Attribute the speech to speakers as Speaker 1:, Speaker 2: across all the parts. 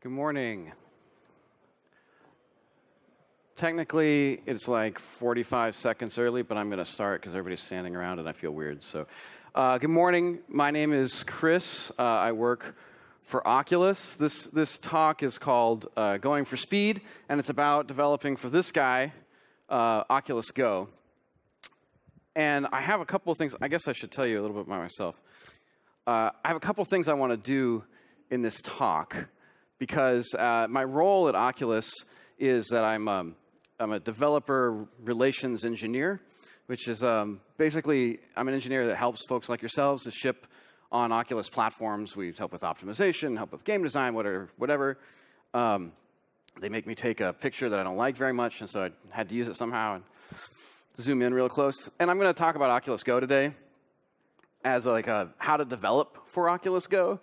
Speaker 1: Good morning. Technically, it's like 45 seconds early, but I'm going to start because everybody's standing around and I feel weird. So, uh, good morning. My name is Chris. Uh, I work for Oculus. This, this talk is called uh, Going for Speed, and it's about developing for this guy, uh, Oculus Go. And I have a couple of things, I guess I should tell you a little bit about myself. Uh, I have a couple of things I want to do in this talk because uh, my role at Oculus is that I'm. Um, I'm a developer relations engineer, which is um, basically I'm an engineer that helps folks like yourselves to ship on Oculus platforms. We help with optimization, help with game design, whatever. whatever. Um, they make me take a picture that I don't like very much, and so I had to use it somehow and zoom in real close. And I'm going to talk about Oculus Go today as like a, how to develop for Oculus Go,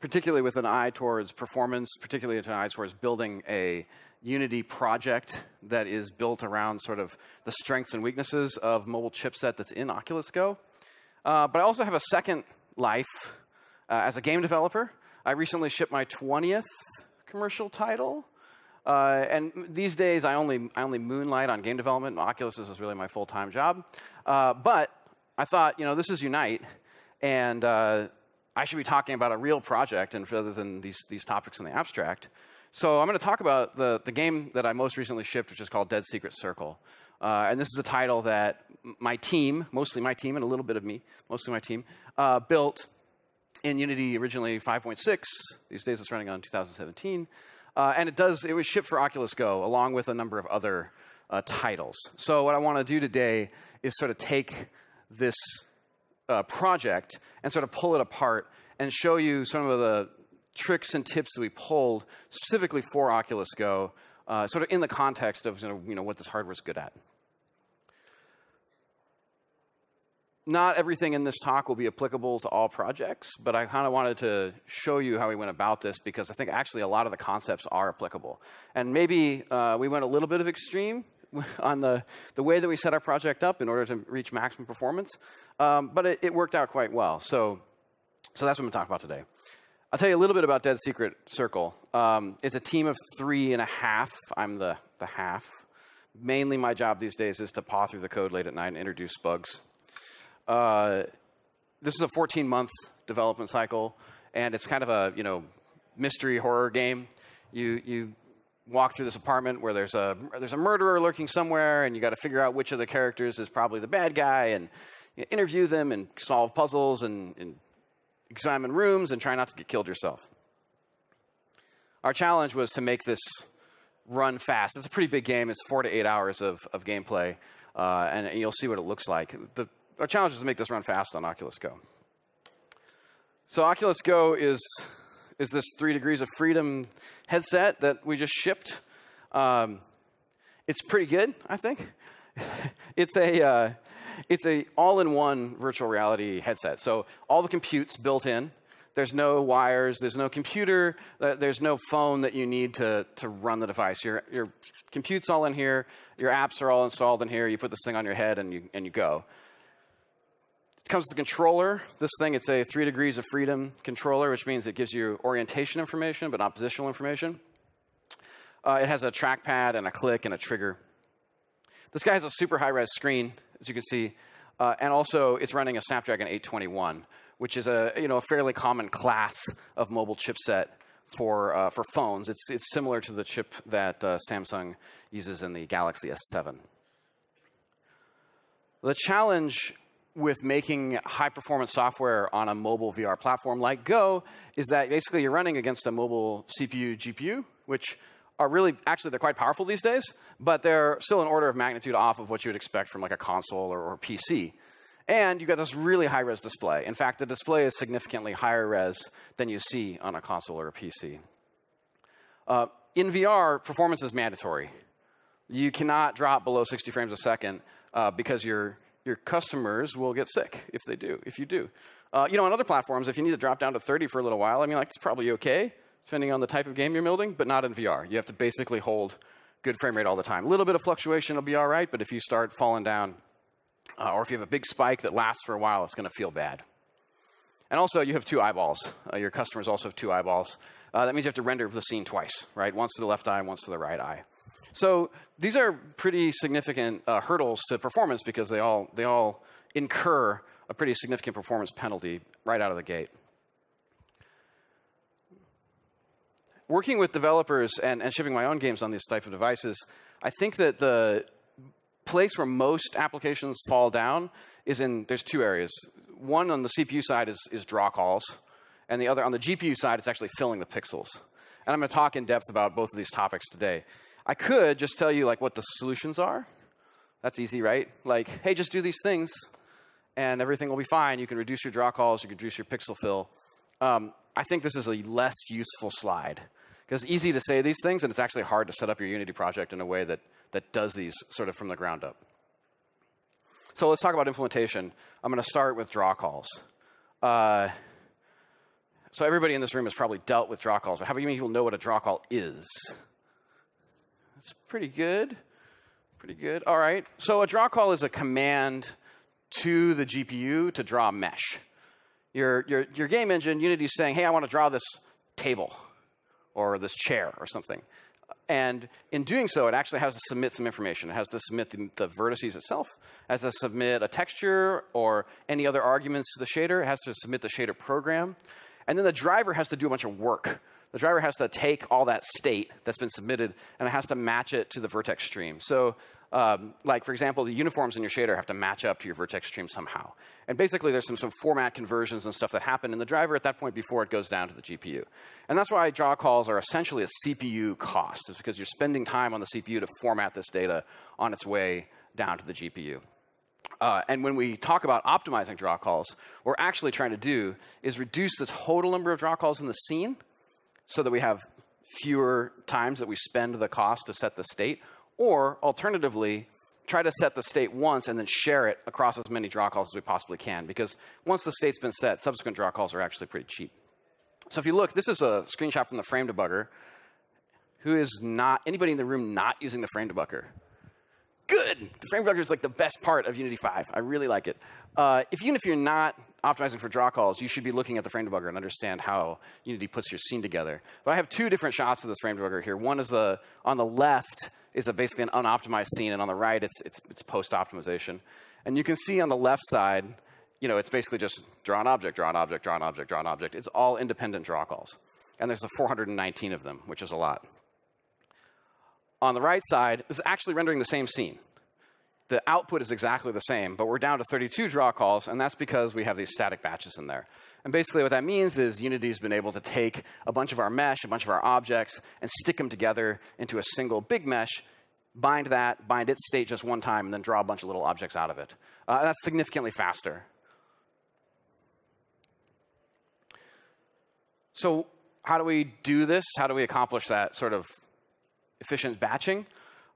Speaker 1: particularly with an eye towards performance, particularly with an eye towards building a Unity project that is built around sort of the strengths and weaknesses of mobile chipset that's in Oculus Go. Uh, but I also have a second life uh, as a game developer. I recently shipped my 20th commercial title. Uh, and these days, I only, I only moonlight on game development. Oculus is really my full time job. Uh, but I thought, you know, this is Unite, and uh, I should be talking about a real project and rather than these, these topics in the abstract. So I'm going to talk about the, the game that I most recently shipped, which is called Dead Secret Circle. Uh, and this is a title that my team, mostly my team and a little bit of me, mostly my team, uh, built in Unity originally 5.6. These days it's running on 2017. Uh, and it does, it was shipped for Oculus Go along with a number of other uh, titles. So what I want to do today is sort of take this uh, project and sort of pull it apart and show you some of the tricks and tips that we pulled specifically for Oculus Go, uh, sort of in the context of you know, what this hardware is good at. Not everything in this talk will be applicable to all projects, but I kind of wanted to show you how we went about this because I think actually a lot of the concepts are applicable. And maybe uh, we went a little bit of extreme on the, the way that we set our project up in order to reach maximum performance, um, but it, it worked out quite well. So, so that's what I'm going to talk about today. I'll tell you a little bit about Dead Secret Circle. Um, it's a team of three and a half. I'm the, the half. Mainly, my job these days is to paw through the code late at night and introduce bugs. Uh, this is a 14 month development cycle, and it's kind of a you know mystery horror game. You you walk through this apartment where there's a there's a murderer lurking somewhere, and you got to figure out which of the characters is probably the bad guy, and you interview them and solve puzzles and, and examine rooms, and try not to get killed yourself. Our challenge was to make this run fast. It's a pretty big game. It's four to eight hours of, of gameplay, uh, and, and, you'll see what it looks like. The, our challenge is to make this run fast on Oculus Go. So Oculus Go is, is this three degrees of freedom headset that we just shipped. Um, it's pretty good, I think. it's a, uh, it's a all-in-one virtual reality headset. So all the compute's built in. There's no wires. There's no computer. Uh, there's no phone that you need to, to run the device. Your, your compute's all in here. Your apps are all installed in here. You put this thing on your head and you, and you go. Comes with the controller. This thing, it's a three degrees of freedom controller, which means it gives you orientation information, but not positional information. Uh, it has a trackpad and a click and a trigger. This guy has a super high res screen as you can see. Uh, and also, it's running a Snapdragon 821, which is a, you know, a fairly common class of mobile chipset for, uh, for phones. It's, it's similar to the chip that uh, Samsung uses in the Galaxy S7. The challenge with making high performance software on a mobile VR platform like Go is that basically you're running against a mobile CPU GPU, which are really, actually, they're quite powerful these days, but they're still an order of magnitude off of what you would expect from like a console or, or PC. And you got this really high res display. In fact, the display is significantly higher res than you see on a console or a PC. Uh, in VR, performance is mandatory. You cannot drop below 60 frames a second uh, because your, your customers will get sick if they do, if you do. Uh, you know, on other platforms, if you need to drop down to 30 for a little while, I mean, like, it's probably okay depending on the type of game you're building, but not in VR. You have to basically hold good frame rate all the time. A little bit of fluctuation will be all right, but if you start falling down, uh, or if you have a big spike that lasts for a while, it's going to feel bad. And also, you have two eyeballs. Uh, your customers also have two eyeballs. Uh, that means you have to render the scene twice, right? Once to the left eye, once to the right eye. So these are pretty significant uh, hurdles to performance because they all, they all incur a pretty significant performance penalty right out of the gate. Working with developers and, and shipping my own games on these type of devices, I think that the place where most applications fall down is in there's two areas. One on the CPU side is, is draw calls, and the other on the GPU side, it's actually filling the pixels. And I'm going to talk in depth about both of these topics today. I could just tell you like what the solutions are. That's easy, right? Like, hey, just do these things, and everything will be fine. You can reduce your draw calls, you can reduce your pixel fill. Um, I think this is a less useful slide because it's easy to say these things, and it's actually hard to set up your Unity project in a way that, that does these sort of from the ground up. So let's talk about implementation. I'm going to start with draw calls. Uh, so everybody in this room has probably dealt with draw calls, but how many people know what a draw call is? It's pretty good. Pretty good. All right. So a draw call is a command to the GPU to draw a mesh. Your, your, your game engine, Unity, is saying, hey, I want to draw this table or this chair or something. And in doing so, it actually has to submit some information. It has to submit the, the, vertices itself, it has to submit a texture or any other arguments to the shader, it has to submit the shader program. And then the driver has to do a bunch of work. The driver has to take all that state that's been submitted and it has to match it to the vertex stream. So um, like for example, the uniforms in your shader have to match up to your vertex stream somehow. And basically, there's some, some format conversions and stuff that happen in the driver at that point before it goes down to the GPU. And that's why draw calls are essentially a CPU cost, is because you're spending time on the CPU to format this data on its way down to the GPU. Uh, and when we talk about optimizing draw calls, what we're actually trying to do is reduce the total number of draw calls in the scene so that we have fewer times that we spend the cost to set the state or alternatively, try to set the state once and then share it across as many draw calls as we possibly can. Because once the state's been set, subsequent draw calls are actually pretty cheap. So if you look, this is a screenshot from the frame debugger. Who is not, anybody in the room not using the frame debugger? Good! The frame debugger is like the best part of Unity 5. I really like it. Uh, if, even if you're not optimizing for draw calls, you should be looking at the frame debugger and understand how Unity puts your scene together. But I have two different shots of this frame debugger here. One is the, on the left, is a basically an unoptimized scene, and on the right, it's, it's, it's post optimization. And you can see on the left side, you know, it's basically just draw an object, draw an object, draw an object, draw an object. It's all independent draw calls. And there's a 419 of them, which is a lot. On the right side, this is actually rendering the same scene. The output is exactly the same, but we're down to 32 draw calls, and that's because we have these static batches in there. And basically, what that means is Unity's been able to take a bunch of our mesh, a bunch of our objects, and stick them together into a single big mesh, bind that, bind its state just one time, and then draw a bunch of little objects out of it. Uh, that's significantly faster. So, how do we do this? How do we accomplish that sort of efficient batching?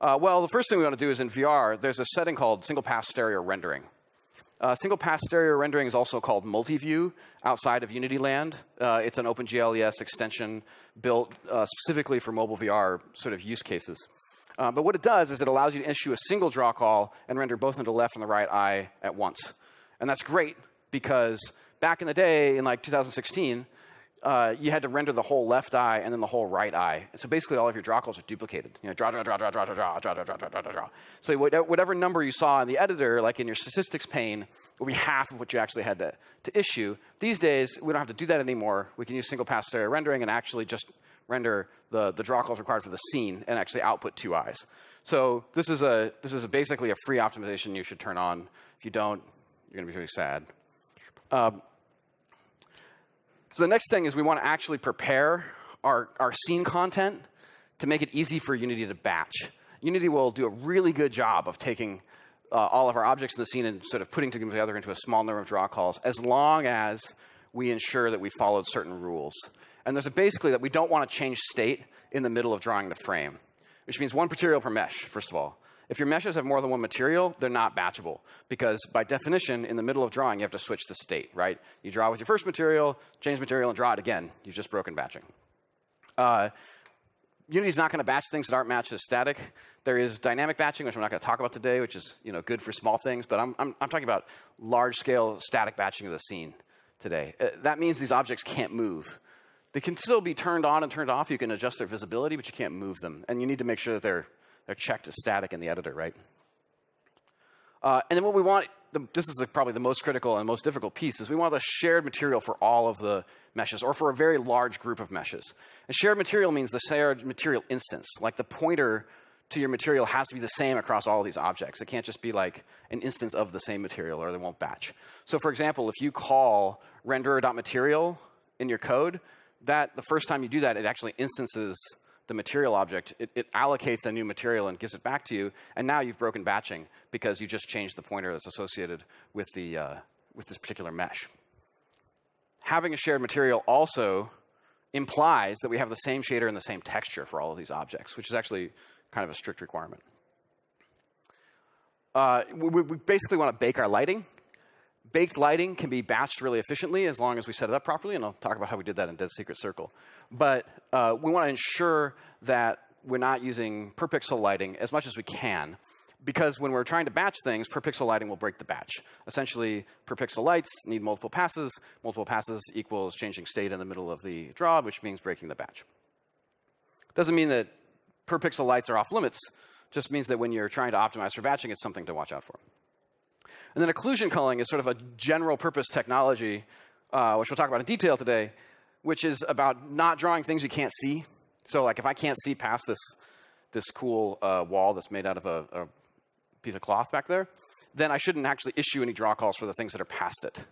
Speaker 1: Uh, well, the first thing we want to do is in VR, there's a setting called single pass stereo rendering. Uh, single pass stereo rendering is also called multi-view outside of Unity land. Uh, it's an OpenGL extension built uh, specifically for mobile VR sort of use cases. Uh, but what it does is it allows you to issue a single draw call and render both into the left and the right eye at once. And that's great because back in the day, in like 2016, uh, you had to render the whole left eye and then the whole right eye. So basically, all of your draw calls are duplicated. You know, draw, draw, draw, draw, draw, draw, draw, draw, draw, draw, draw, draw. So whatever number you saw in the editor, like in your statistics pane, will be half of what you actually had to, to issue. These days, we don't have to do that anymore. We can use single pass stereo rendering and actually just render the, the draw calls required for the scene and actually output two eyes. So this is a this is a basically a free optimization you should turn on. If you don't, you're going to be really sad. Um, so the next thing is we want to actually prepare our, our scene content to make it easy for Unity to batch. Unity will do a really good job of taking uh, all of our objects in the scene and sort of putting them together into a small number of draw calls as long as we ensure that we followed certain rules. And there's basically that we don't want to change state in the middle of drawing the frame, which means one material per mesh, first of all. If your meshes have more than one material, they're not batchable because by definition, in the middle of drawing, you have to switch the state, right? You draw with your first material, change material, and draw it again. You've just broken batching. Uh, Unity's not going to batch things that aren't matched as static. There is dynamic batching, which I'm not going to talk about today, which is you know good for small things. But I'm, I'm, I'm talking about large-scale static batching of the scene today. Uh, that means these objects can't move. they can still be turned on and turned off. You can adjust their visibility, but you can't move them. And you need to make sure that they're, they're checked as static in the editor, right? Uh, and then what we want, the, this is the, probably the most critical and most difficult piece, is we want the shared material for all of the meshes, or for a very large group of meshes. And shared material means the shared material instance, like the pointer to your material has to be the same across all of these objects. It can't just be like an instance of the same material or they won't batch. So for example, if you call renderer.material in your code, that the first time you do that, it actually instances the material object. It, it, allocates a new material and gives it back to you. And now you've broken batching because you just changed the pointer that's associated with, the, uh, with this particular mesh. Having a shared material also implies that we have the same shader and the same texture for all of these objects, which is actually kind of a strict requirement. Uh, we, we, basically want to bake our lighting. Baked lighting can be batched really efficiently as long as we set it up properly, and I'll talk about how we did that in Dead Secret Circle. But uh, we want to ensure that we're not using per pixel lighting as much as we can, because when we're trying to batch things, per pixel lighting will break the batch. Essentially, per pixel lights need multiple passes. Multiple passes equals changing state in the middle of the draw, which means breaking the batch. Doesn't mean that per pixel lights are off limits, just means that when you're trying to optimize for batching, it's something to watch out for. And then occlusion culling is sort of a general purpose technology, uh, which we'll talk about in detail today, which is about not drawing things you can't see. So, like if I can't see past this, this cool uh, wall that's made out of a, a piece of cloth back there, then I shouldn't actually issue any draw calls for the things that are past it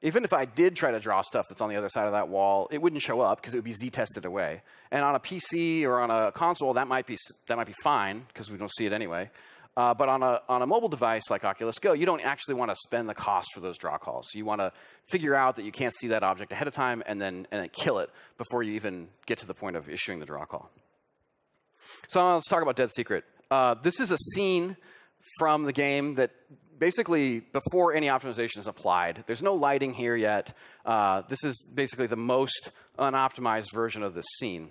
Speaker 1: even if I did try to draw stuff that's on the other side of that wall, it wouldn't show up because it would be z-tested away. And on a PC or on a console, that might be, that might be fine because we don't see it anyway. Uh, but on a, on a mobile device like Oculus Go, you don't actually want to spend the cost for those draw calls. You want to figure out that you can't see that object ahead of time and then, and then kill it before you even get to the point of issuing the draw call. So let's talk about Dead Secret. Uh, this is a scene from the game that basically before any optimization is applied. There's no lighting here yet. Uh, this is basically the most unoptimized version of this scene.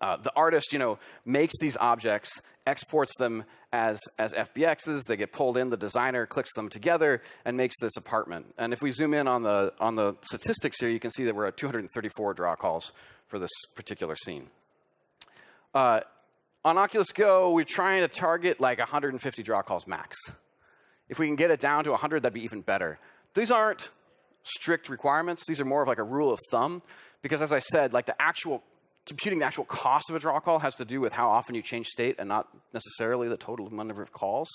Speaker 1: Uh, the artist, you know, makes these objects, exports them as, as FBXs. They get pulled in. The designer clicks them together and makes this apartment. And if we zoom in on the, on the statistics here, you can see that we're at 234 draw calls for this particular scene. Uh, on Oculus Go, we're trying to target like 150 draw calls max. If we can get it down to 100, that'd be even better. These aren't strict requirements. These are more of like a rule of thumb because as I said, like the actual computing the actual cost of a draw call has to do with how often you change state and not necessarily the total number of calls.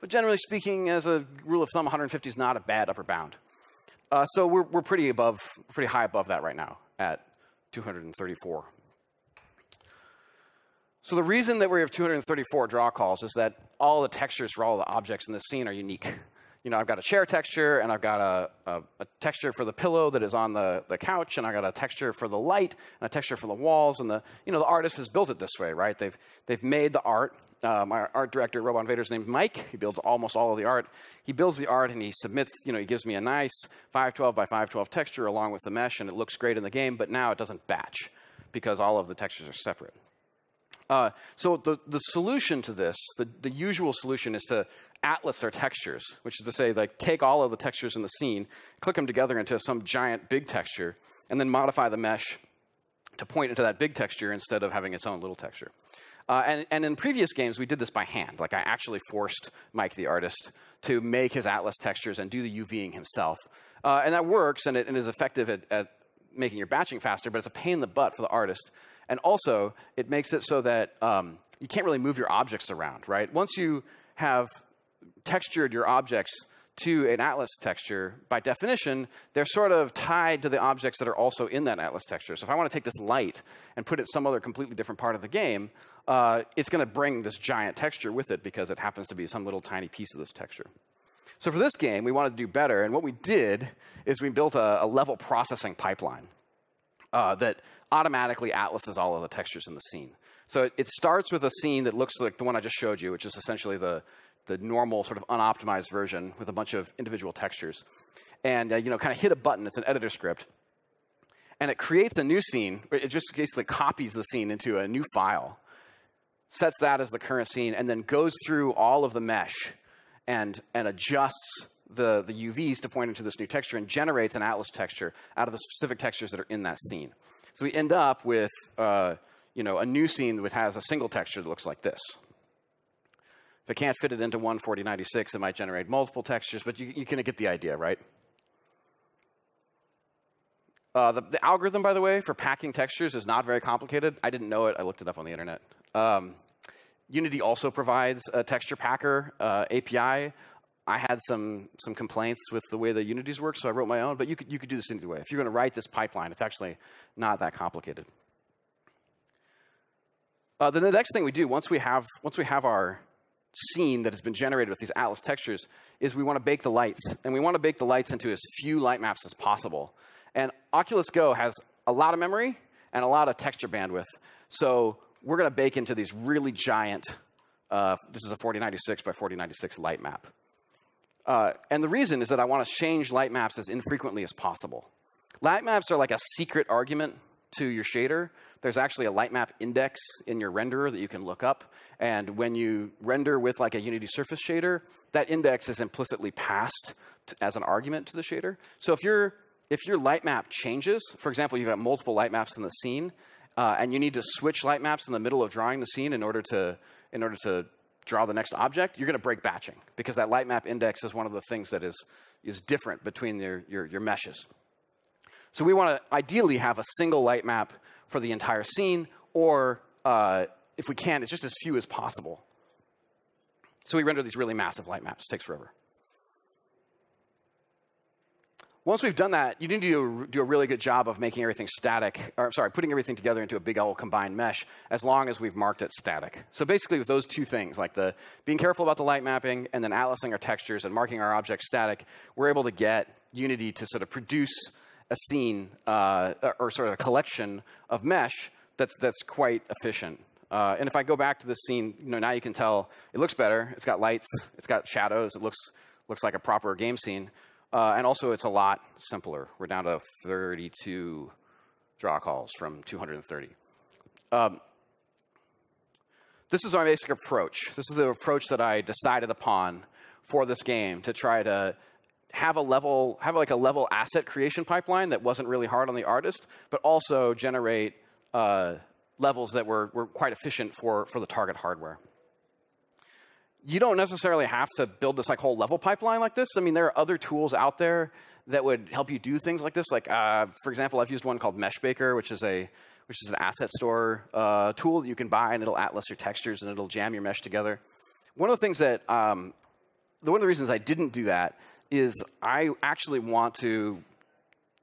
Speaker 1: But generally speaking, as a rule of thumb, 150 is not a bad upper bound. Uh, so we're, we're pretty above, pretty high above that right now at 234. So the reason that we have 234 draw calls is that all the textures for all the objects in the scene are unique. You know, I've got a chair texture, and I've got a, a, a, texture for the pillow that is on the, the couch, and I've got a texture for the light, and a texture for the walls, and the, you know, the artist has built it this way, right? They've, they've made the art. Uh, my art director, Robot Invader's named Mike. He builds almost all of the art. He builds the art, and he submits, you know, he gives me a nice 512 by 512 texture along with the mesh, and it looks great in the game, but now it doesn't batch because all of the textures are separate. Uh, so the, the solution to this, the, the usual solution is to atlas our textures, which is to say, like, take all of the textures in the scene, click them together into some giant big texture, and then modify the mesh to point into that big texture instead of having its own little texture. Uh, and, and, in previous games, we did this by hand. Like, I actually forced Mike, the artist, to make his atlas textures and do the UVing himself. Uh, and that works, and it, and is effective at, at making your batching faster, but it's a pain in the butt for the artist. And also, it makes it so that um, you can't really move your objects around, right? Once you have textured your objects to an atlas texture, by definition, they're sort of tied to the objects that are also in that atlas texture. So if I want to take this light and put it some other completely different part of the game, uh, it's going to bring this giant texture with it because it happens to be some little tiny piece of this texture. So for this game, we wanted to do better, and what we did is we built a, a level processing pipeline uh, that automatically atlases all of the textures in the scene. So it, it, starts with a scene that looks like the one I just showed you, which is essentially the, the normal sort of unoptimized version with a bunch of individual textures. And, uh, you know, kind of hit a button, it's an editor script. And it creates a new scene. It just basically copies the scene into a new file, sets that as the current scene, and then goes through all of the mesh and, and adjusts the, the UVs to point into this new texture and generates an atlas texture out of the specific textures that are in that scene. So we end up with uh, you know, a new scene that has a single texture that looks like this. If I can't fit it into 14096, it might generate multiple textures, but you, you kind of get the idea, right? Uh, the, the, algorithm, by the way, for packing textures is not very complicated. I didn't know it. I looked it up on the internet. Um, Unity also provides a texture packer uh, API. I had some some complaints with the way the Unity's work, so I wrote my own. But you could you could do this any way. If you're going to write this pipeline, it's actually not that complicated. Uh, then the next thing we do once we have once we have our scene that has been generated with these Atlas textures is we want to bake the lights, and we want to bake the lights into as few light maps as possible. And Oculus Go has a lot of memory and a lot of texture bandwidth. So we're going to bake into these really giant, uh, this is a 4096 by 4096 light map. Uh, and the reason is that I want to change light maps as infrequently as possible. Light maps are like a secret argument to your shader. There's actually a light map index in your renderer that you can look up. And when you render with like a Unity surface shader, that index is implicitly passed to, as an argument to the shader. So if your if your light map changes, for example, you've got multiple light maps in the scene, uh, and you need to switch light maps in the middle of drawing the scene in order to in order to draw the next object, you're going to break batching because that light map index is one of the things that is is different between your, your, your meshes. So we want to ideally have a single light map for the entire scene, or uh, if we can, it's just as few as possible. So we render these really massive light maps. It takes forever. Once we've done that, you need to do, a really good job of making everything static, or sorry, putting everything together into a big old combined mesh as long as we've marked it static. So basically with those two things, like the being careful about the light mapping and then atlasing our textures and marking our objects static, we're able to get Unity to sort of produce a scene uh, or sort of a collection of mesh that's, that's quite efficient. Uh, and if I go back to this scene, you know, now you can tell it looks better. It's got lights, it's got shadows, it looks, looks like a proper game scene. Uh, and also, it's a lot simpler. We're down to 32 draw calls from 230. Um, this is our basic approach. This is the approach that I decided upon for this game to try to have a level, have like a level asset creation pipeline that wasn't really hard on the artist, but also generate uh, levels that were, were quite efficient for, for the target hardware you don't necessarily have to build this like whole level pipeline like this. I mean, there are other tools out there that would help you do things like this. Like, uh, for example, I've used one called Meshbaker, which is a which is an asset store uh, tool that you can buy, and it'll atlas your textures and it'll jam your mesh together. One of the things that um, the, one of the reasons I didn't do that is I actually want to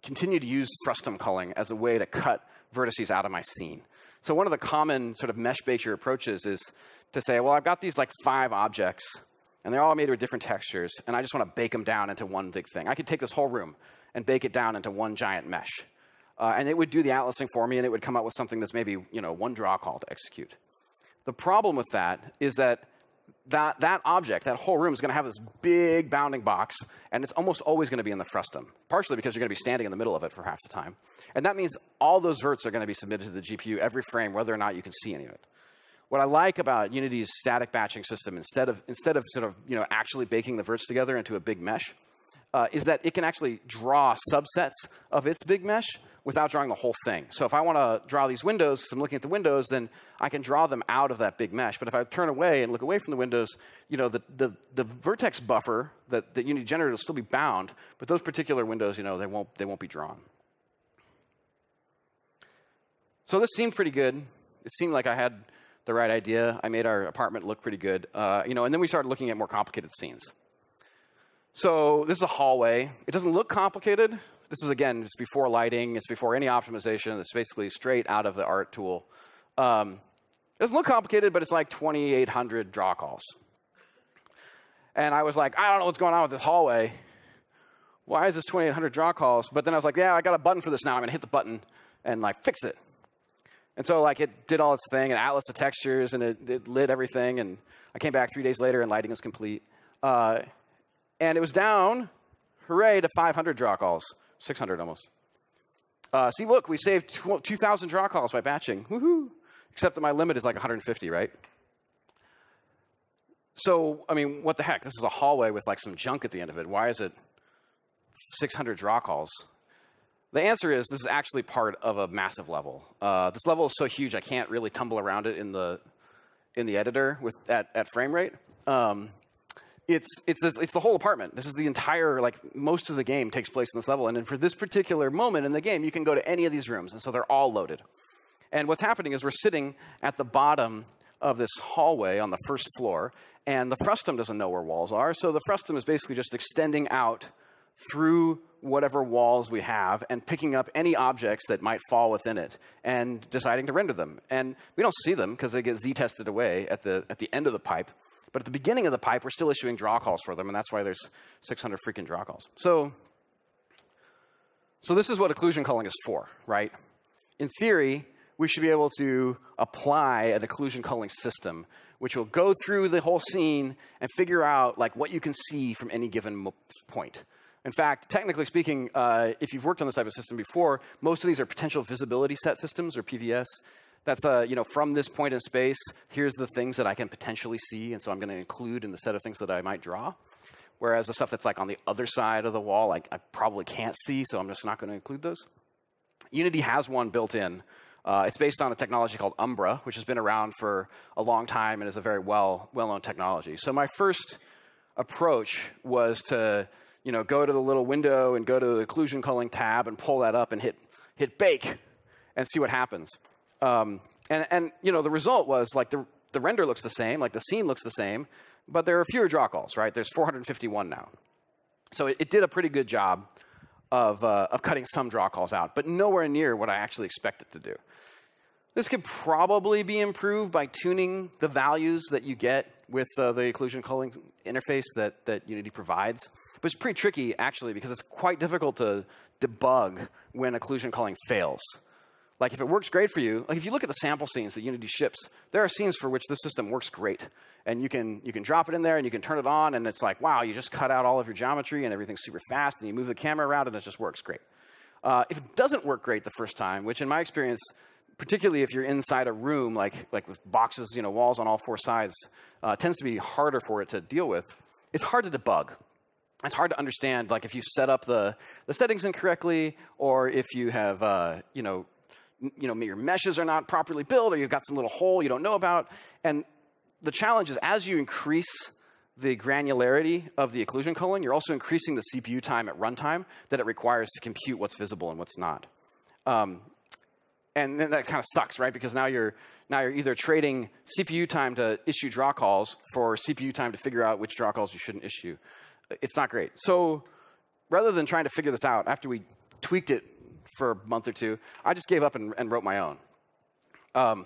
Speaker 1: continue to use frustum culling as a way to cut vertices out of my scene. So one of the common sort of mesh-based approaches is to say, well, I've got these like five objects, and they're all made with different textures, and I just want to bake them down into one big thing. I could take this whole room and bake it down into one giant mesh. Uh, and it would do the atlasing for me, and it would come up with something that's maybe you know one draw call to execute. The problem with that is that that, that object, that whole room, is going to have this big bounding box, and it's almost always going to be in the frustum, partially because you're going to be standing in the middle of it for half the time. And that means all those verts are going to be submitted to the GPU every frame, whether or not you can see any of it. What I like about Unity's static batching system, instead of, instead of sort of you know, actually baking the verts together into a big mesh, uh, is that it can actually draw subsets of its big mesh without drawing the whole thing. So if I want to draw these windows, so I'm looking at the windows, then I can draw them out of that big mesh. But if I turn away and look away from the windows, you know, the, the, the vertex buffer that, that Unity generated will still be bound, but those particular windows, you know, they won't, they won't be drawn. So this seemed pretty good. It seemed like I had the right idea. I made our apartment look pretty good. Uh, you know, and then we started looking at more complicated scenes. So this is a hallway. It doesn't look complicated, this is, again, it's before lighting, it's before any optimization. It's basically straight out of the art tool. Um, it doesn't look complicated, but it's like 2,800 draw calls. And I was like, I don't know what's going on with this hallway. Why is this 2,800 draw calls? But then I was like, yeah, I got a button for this now. I'm going to hit the button and like fix it. And so like it did all its thing and atlas the textures and it, it lit everything. And I came back three days later and lighting was complete. Uh, and it was down, hooray, to 500 draw calls. 600 almost. Uh, see, look, we saved 2,000 draw calls by batching. Woohoo! Except that my limit is like 150, right? So, I mean, what the heck? This is a hallway with like some junk at the end of it. Why is it 600 draw calls? The answer is this is actually part of a massive level. Uh, this level is so huge I can't really tumble around it in the in the editor with at, at frame rate. Um, it's it's it's the whole apartment. This is the entire like most of the game takes place in this level, and then for this particular moment in the game, you can go to any of these rooms, and so they're all loaded. And what's happening is we're sitting at the bottom of this hallway on the first floor, and the frustum doesn't know where walls are, so the frustum is basically just extending out through whatever walls we have and picking up any objects that might fall within it and deciding to render them. And we don't see them because they get z tested away at the at the end of the pipe. But at the beginning of the pipe, we're still issuing draw calls for them, and that's why there's 600 freaking draw calls. So, so this is what occlusion culling is for, right? In theory, we should be able to apply an occlusion culling system, which will go through the whole scene and figure out like what you can see from any given point. In fact, technically speaking, uh, if you've worked on this type of system before, most of these are potential visibility set systems or PVS. That's, uh, you know, from this point in space, here's the things that I can potentially see, and so I'm going to include in the set of things that I might draw. Whereas the stuff that's like on the other side of the wall, like I probably can't see, so I'm just not going to include those. Unity has one built in. Uh, it's based on a technology called Umbra, which has been around for a long time and is a very well well known technology. So my first approach was to you know go to the little window and go to the occlusion culling tab and pull that up and hit hit bake and see what happens. Um, and, and, you know, the result was like the, the render looks the same, like the scene looks the same, but there are fewer draw calls, right? There's 451 now. So it, it did a pretty good job of, uh, of cutting some draw calls out, but nowhere near what I actually expected to do. This could probably be improved by tuning the values that you get with uh, the occlusion culling interface that, that Unity provides. But it's pretty tricky, actually, because it's quite difficult to debug when occlusion culling fails. Like if it works great for you, like if you look at the sample scenes that Unity ships, there are scenes for which this system works great. And you can, you can drop it in there and you can turn it on and it's like, wow, you just cut out all of your geometry and everything's super fast and you move the camera around and it just works great. Uh, if it doesn't work great the first time, which in my experience, particularly if you're inside a room like, like with boxes, you know, walls on all four sides, uh, tends to be harder for it to deal with. It's hard to debug. It's hard to understand, like if you set up the, the settings incorrectly, or if you have, uh, you know, you know, your meshes are not properly built or you've got some little hole you don't know about. And the challenge is as you increase the granularity of the occlusion culling, you're also increasing the CPU time at runtime that it requires to compute what's visible and what's not. Um, and then that kind of sucks, right? Because now you're now you're either trading CPU time to issue draw calls for CPU time to figure out which draw calls you shouldn't issue. It's not great. So rather than trying to figure this out after we tweaked it for a month or two. I just gave up and, and wrote my own. Um,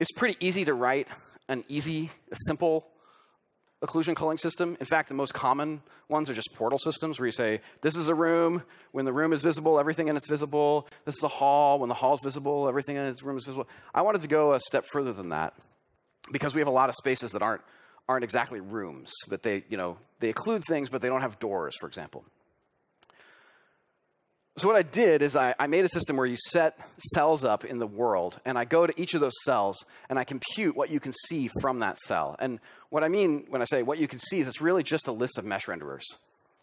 Speaker 1: it's pretty easy to write an easy, a simple occlusion culling system. In fact, the most common ones are just portal systems where you say, this is a room. When the room is visible, everything in it's visible. This is a hall. When the hall is visible, everything in its room is visible. I wanted to go a step further than that because we have a lot of spaces that aren't, aren't exactly rooms, but they, you know, they occlude things, but they don't have doors, for example. So, what I did is I, I, made a system where you set cells up in the world, and I go to each of those cells and I compute what you can see from that cell. And what I mean when I say what you can see is it's really just a list of mesh renderers.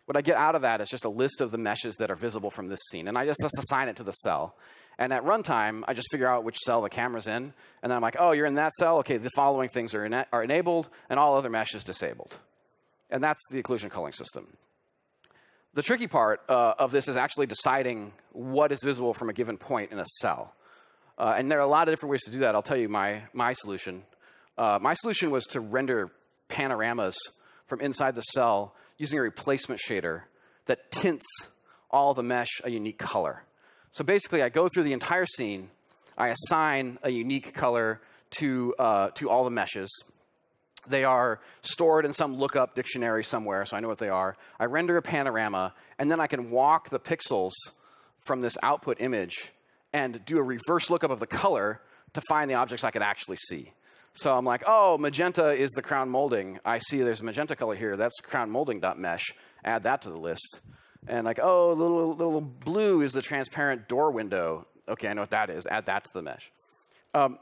Speaker 1: What I get out of that is just a list of the meshes that are visible from this scene, and I just, assign it to the cell. And at runtime, I just figure out which cell the camera's in, and then I'm like, oh, you're in that cell? Okay, the following things are, in, are enabled, and all other mesh is disabled. And that's the occlusion culling system. The tricky part uh, of this is actually deciding what is visible from a given point in a cell. Uh, and there are a lot of different ways to do that. I'll tell you my, my solution. Uh, my solution was to render panoramas from inside the cell using a replacement shader that tints all the mesh a unique color. So basically, I go through the entire scene, I assign a unique color to, uh, to all the meshes, they are stored in some lookup dictionary somewhere, so I know what they are. I render a panorama, and then I can walk the pixels from this output image and do a reverse lookup of the color to find the objects I could actually see. So I'm like, oh, magenta is the crown molding. I see there's a magenta color here. That's crown molding.mesh. Add that to the list. And like, oh, little, little blue is the transparent door window. Okay, I know what that is. Add that to the mesh. Um,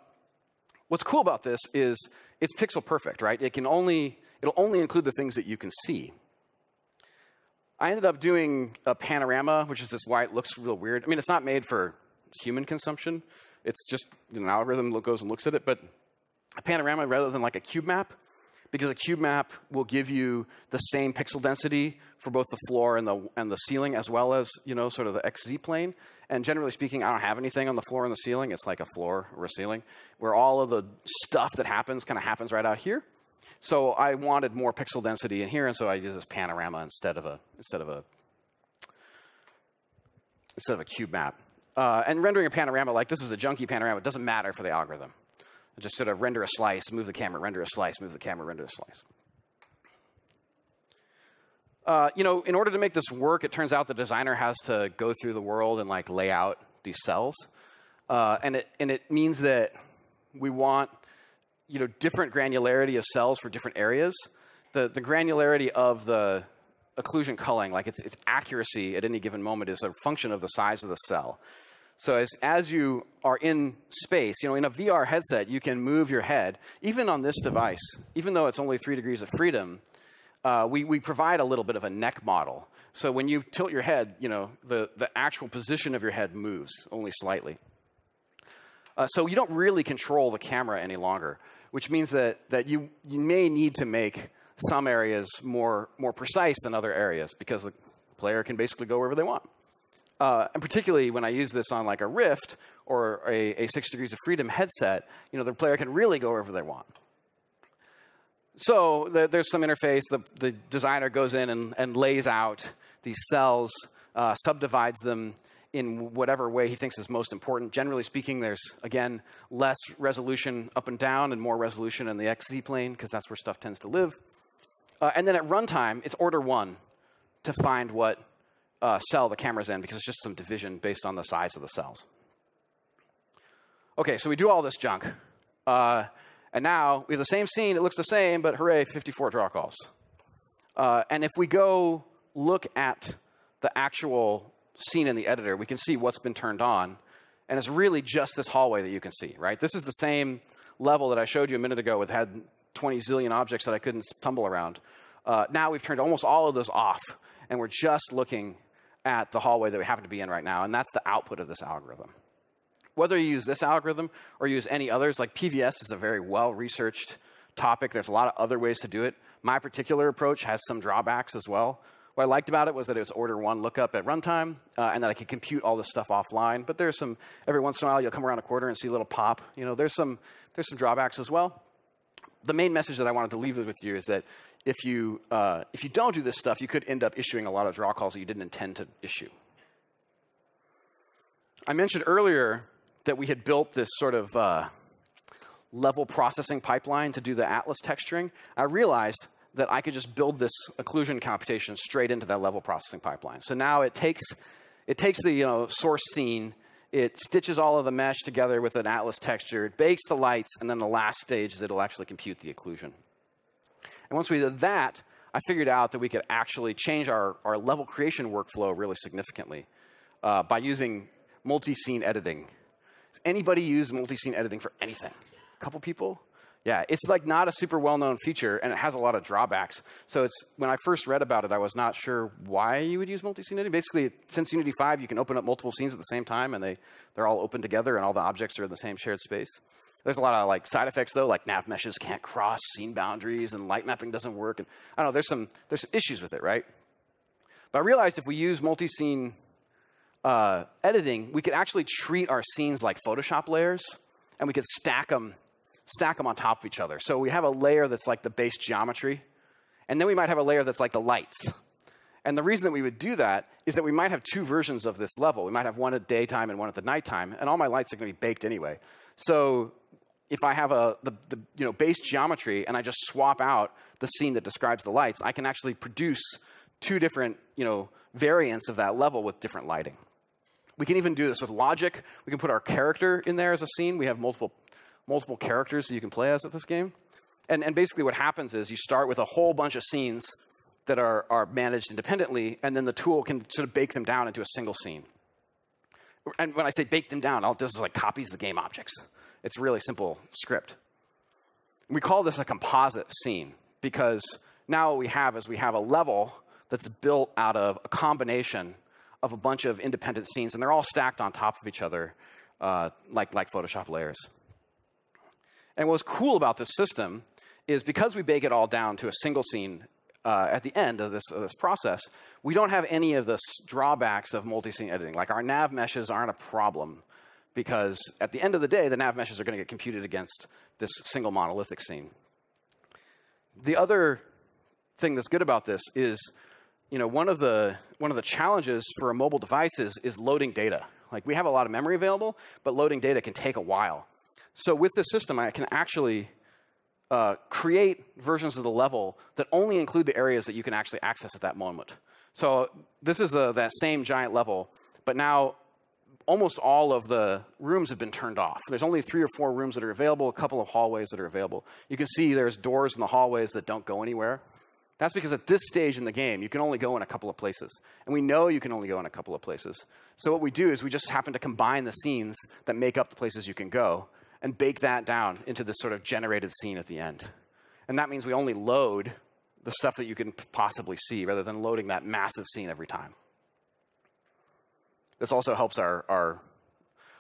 Speaker 1: what's cool about this is it's pixel perfect, right? It can only, it'll only include the things that you can see. I ended up doing a panorama, which is just why it looks real weird. I mean, it's not made for human consumption. It's just an algorithm that goes and looks at it. But a panorama rather than like a cube map, because a cube map will give you the same pixel density for both the floor and the and the ceiling, as well as you know sort of the XZ plane. And generally speaking, I don't have anything on the floor and the ceiling. It's like a floor or a ceiling, where all of the stuff that happens kind of happens right out here. So I wanted more pixel density in here, and so I use this panorama instead of a instead of a instead of a cube map. Uh, and rendering a panorama like this is a junky panorama. It doesn't matter for the algorithm. I just sort of render a slice, move the camera, render a slice, move the camera, render a slice. Uh, you know, in order to make this work, it turns out the designer has to go through the world and like lay out these cells, uh, and it and it means that we want you know, different granularity of cells for different areas. The, the granularity of the occlusion culling, like its, its accuracy at any given moment, is a function of the size of the cell. So as, as you are in space, you know, in a VR headset, you can move your head. Even on this device, even though it's only three degrees of freedom, uh, we, we provide a little bit of a neck model. So when you tilt your head, you know, the, the actual position of your head moves only slightly. Uh, so you don't really control the camera any longer which means that, that you, you may need to make some areas more, more precise than other areas because the player can basically go wherever they want. Uh, and particularly when I use this on like a Rift or a, a Six Degrees of Freedom headset, you know, the player can really go wherever they want. So the, there's some interface. The, the designer goes in and, and lays out these cells, uh, subdivides them in whatever way he thinks is most important. Generally speaking, there's, again, less resolution up and down and more resolution in the XZ plane because that's where stuff tends to live. Uh, and then at runtime, it's order one to find what uh, cell the camera's in because it's just some division based on the size of the cells. Okay, so we do all this junk. Uh, and now we have the same scene. It looks the same, but hooray, 54 draw calls. Uh, and if we go look at the actual scene in the editor, we can see what's been turned on. And it's really just this hallway that you can see, right? This is the same level that I showed you a minute ago with had 20 zillion objects that I couldn't tumble around. Uh, now we've turned almost all of those off, and we're just looking at the hallway that we happen to be in right now, and that's the output of this algorithm. Whether you use this algorithm or use any others, like PVS is a very well researched topic. There's a lot of other ways to do it. My particular approach has some drawbacks as well. What I liked about it was that it was order one lookup at runtime, uh, and that I could compute all this stuff offline. But there's some every once in a while you'll come around a quarter and see a little pop. You know, there's some there's some drawbacks as well. The main message that I wanted to leave with you is that if you uh, if you don't do this stuff, you could end up issuing a lot of draw calls that you didn't intend to issue. I mentioned earlier that we had built this sort of uh, level processing pipeline to do the atlas texturing. I realized that I could just build this occlusion computation straight into that level processing pipeline. So now it takes, it takes the you know, source scene, it stitches all of the mesh together with an atlas texture, it bakes the lights, and then the last stage is it'll actually compute the occlusion. And once we did that, I figured out that we could actually change our, our level creation workflow really significantly uh, by using multi-scene editing. Anybody use multi-scene editing for anything? A couple people? Yeah, it's like not a super well-known feature, and it has a lot of drawbacks. So it's when I first read about it, I was not sure why you would use multi-scene editing. Basically, since Unity 5, you can open up multiple scenes at the same time, and they they're all open together, and all the objects are in the same shared space. There's a lot of like side effects though, like nav meshes can't cross scene boundaries, and light mapping doesn't work, and I don't know. There's some there's some issues with it, right? But I realized if we use multi-scene uh, editing, we could actually treat our scenes like Photoshop layers, and we could stack them stack them on top of each other. So we have a layer that's like the base geometry, and then we might have a layer that's like the lights. And the reason that we would do that is that we might have two versions of this level. We might have one at daytime and one at the nighttime, and all my lights are going to be baked anyway. So if I have a the, the you know base geometry and I just swap out the scene that describes the lights, I can actually produce two different you know variants of that level with different lighting. We can even do this with logic. We can put our character in there as a scene. We have multiple multiple characters that you can play as at this game. And, and basically, what happens is you start with a whole bunch of scenes that are, are managed independently, and then the tool can sort of bake them down into a single scene. And when I say bake them down, all it does is like copies the game objects. It's really simple script. We call this a composite scene because now what we have is we have a level that's built out of a combination of a bunch of independent scenes, and they're all stacked on top of each other, uh, like, like Photoshop layers. And what's cool about this system is because we bake it all down to a single scene uh, at the end of this, of this process, we don't have any of the drawbacks of multi-scene editing. Like our nav meshes aren't a problem because at the end of the day, the nav meshes are going to get computed against this single monolithic scene. The other thing that's good about this is, you know, one of the one of the challenges for a mobile device is, loading data. Like we have a lot of memory available, but loading data can take a while. So with this system, I can actually uh, create versions of the level that only include the areas that you can actually access at that moment. So this is a, that same giant level, but now almost all of the rooms have been turned off. There's only three or four rooms that are available, a couple of hallways that are available. You can see there's doors in the hallways that don't go anywhere. That's because at this stage in the game, you can only go in a couple of places. And we know you can only go in a couple of places. So what we do is we just happen to combine the scenes that make up the places you can go and bake that down into this sort of generated scene at the end. And that means we only load the stuff that you can possibly see rather than loading that massive scene every time. This also helps our, our,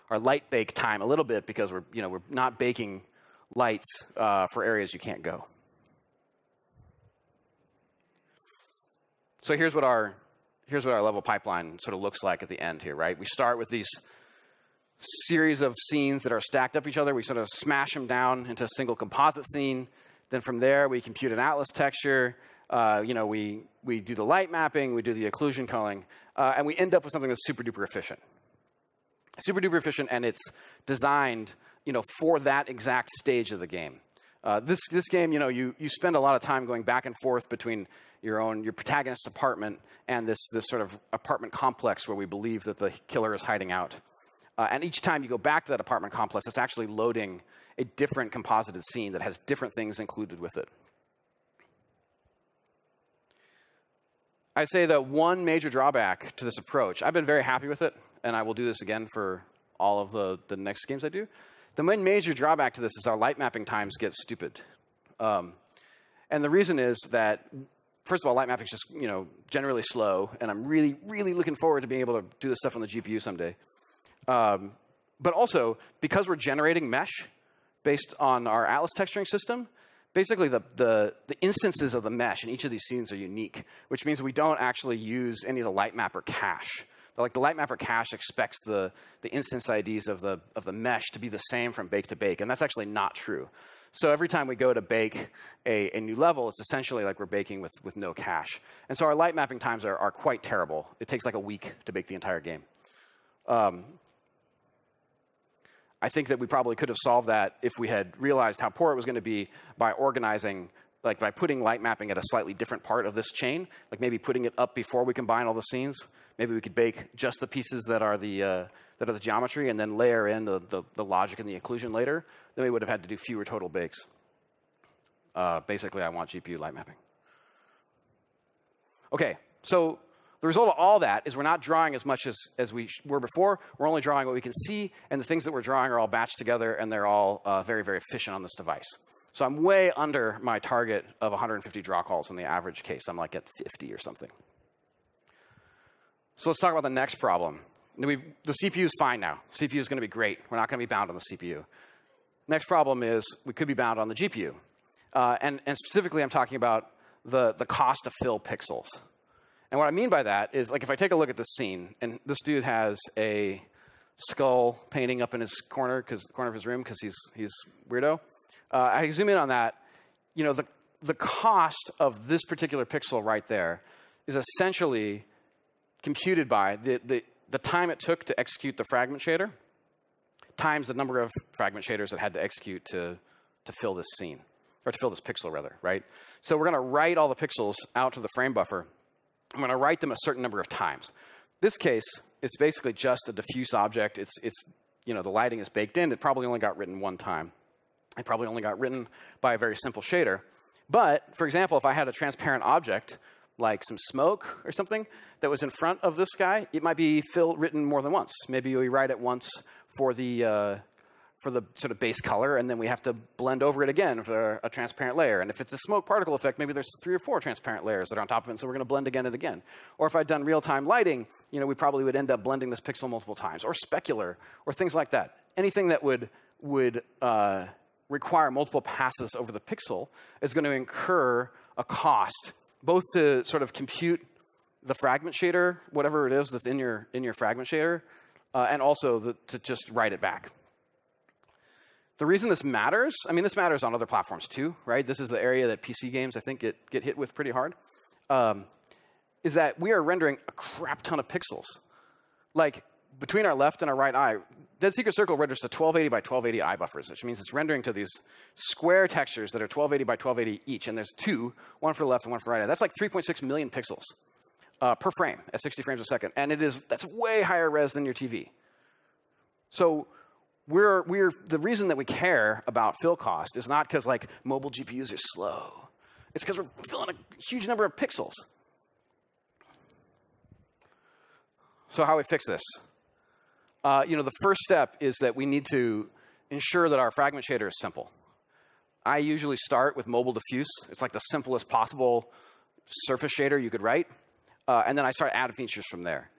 Speaker 1: our light bake time a little bit because we're, you know, we're not baking lights uh, for areas you can't go. So here's what our here's what our level pipeline sort of looks like at the end here, right? We start with these series of scenes that are stacked up each other. We sort of smash them down into a single composite scene. Then from there, we compute an atlas texture. Uh, you know, we, we do the light mapping, we do the occlusion culling, uh, and we end up with something that's super duper efficient. Super duper efficient, and it's designed, you know, for that exact stage of the game. Uh, this, this game, you know, you, you spend a lot of time going back and forth between your own, your protagonist's apartment and this, this sort of apartment complex where we believe that the killer is hiding out. Uh, and each time you go back to that apartment complex, it's actually loading a different composited scene that has different things included with it. I say that one major drawback to this approach, I've been very happy with it, and I will do this again for all of the, the next games I do. The main major drawback to this is our light mapping times get stupid. Um, and the reason is that, first of all, light mapping is just, you know, generally slow, and I'm really, really looking forward to being able to do this stuff on the GPU someday. Um, but also, because we're generating mesh based on our Atlas texturing system, basically the, the, the, instances of the mesh in each of these scenes are unique, which means we don't actually use any of the light mapper cache. Like the Lightmapper cache expects the, the instance IDs of the, of the mesh to be the same from bake to bake, and that's actually not true. So every time we go to bake a, a, new level, it's essentially like we're baking with, with no cache. And so our light mapping times are, are quite terrible. It takes like a week to bake the entire game. Um, I think that we probably could have solved that if we had realized how poor it was going to be by organizing, like by putting light mapping at a slightly different part of this chain, like maybe putting it up before we combine all the scenes. Maybe we could bake just the pieces that are the, uh, that are the geometry and then layer in the, the, the, logic and the occlusion later. Then we would have had to do fewer total bakes. Uh, basically, I want GPU light mapping. Okay, so the result of all that is we're not drawing as much as, as we were before. We're only drawing what we can see, and the things that we're drawing are all batched together, and they're all uh, very, very efficient on this device. So I'm way under my target of 150 draw calls in the average case. I'm like at 50 or something. So let's talk about the next problem. We've, the CPU is fine now. CPU is going to be great. We're not going to be bound on the CPU. Next problem is we could be bound on the GPU. Uh, and, and specifically, I'm talking about the, the cost to fill pixels. And what I mean by that is, like, if I take a look at this scene, and this dude has a skull painting up in his corner, because corner of his room, because he's he's weirdo. Uh, I zoom in on that. You know, the the cost of this particular pixel right there is essentially computed by the, the, the time it took to execute the fragment shader times the number of fragment shaders that had to execute to, to fill this scene, or to fill this pixel, rather, right? So we're going to write all the pixels out to the frame buffer I'm going to write them a certain number of times. This case, it's basically just a diffuse object. It's, it's, you know, the lighting is baked in. It probably only got written one time. It probably only got written by a very simple shader. But, for example, if I had a transparent object, like some smoke or something, that was in front of this guy, it might be filled, written more than once. Maybe we write it once for the, uh, for the sort of base color, and then we have to blend over it again for a transparent layer. And if it's a smoke particle effect, maybe there's three or four transparent layers that are on top of it, so we're going to blend again and again. Or if I'd done real-time lighting, you know, we probably would end up blending this pixel multiple times, or specular, or things like that. Anything that would would uh, require multiple passes over the pixel is going to incur a cost, both to sort of compute the fragment shader, whatever it is that's in your in your fragment shader, uh, and also the, to just write it back. The reason this matters, I mean, this matters on other platforms too, right? This is the area that PC games, I think, get, get hit with pretty hard, um, is that we are rendering a crap ton of pixels. Like, between our left and our right eye, Dead Secret Circle renders to 1280 by 1280 eye buffers, which means it's rendering to these square textures that are 1280 by 1280 each, and there's two, one for the left and one for the right eye. That's like 3.6 million pixels uh, per frame at 60 frames a second, and it is that's way higher res than your TV. So we're, we're, the reason that we care about fill cost is not because like mobile GPUs are slow. It's because we're filling a huge number of pixels. So how we fix this? Uh, you know, the first step is that we need to ensure that our fragment shader is simple. I usually start with mobile diffuse. It's like the simplest possible surface shader you could write. Uh, and then I start adding features from there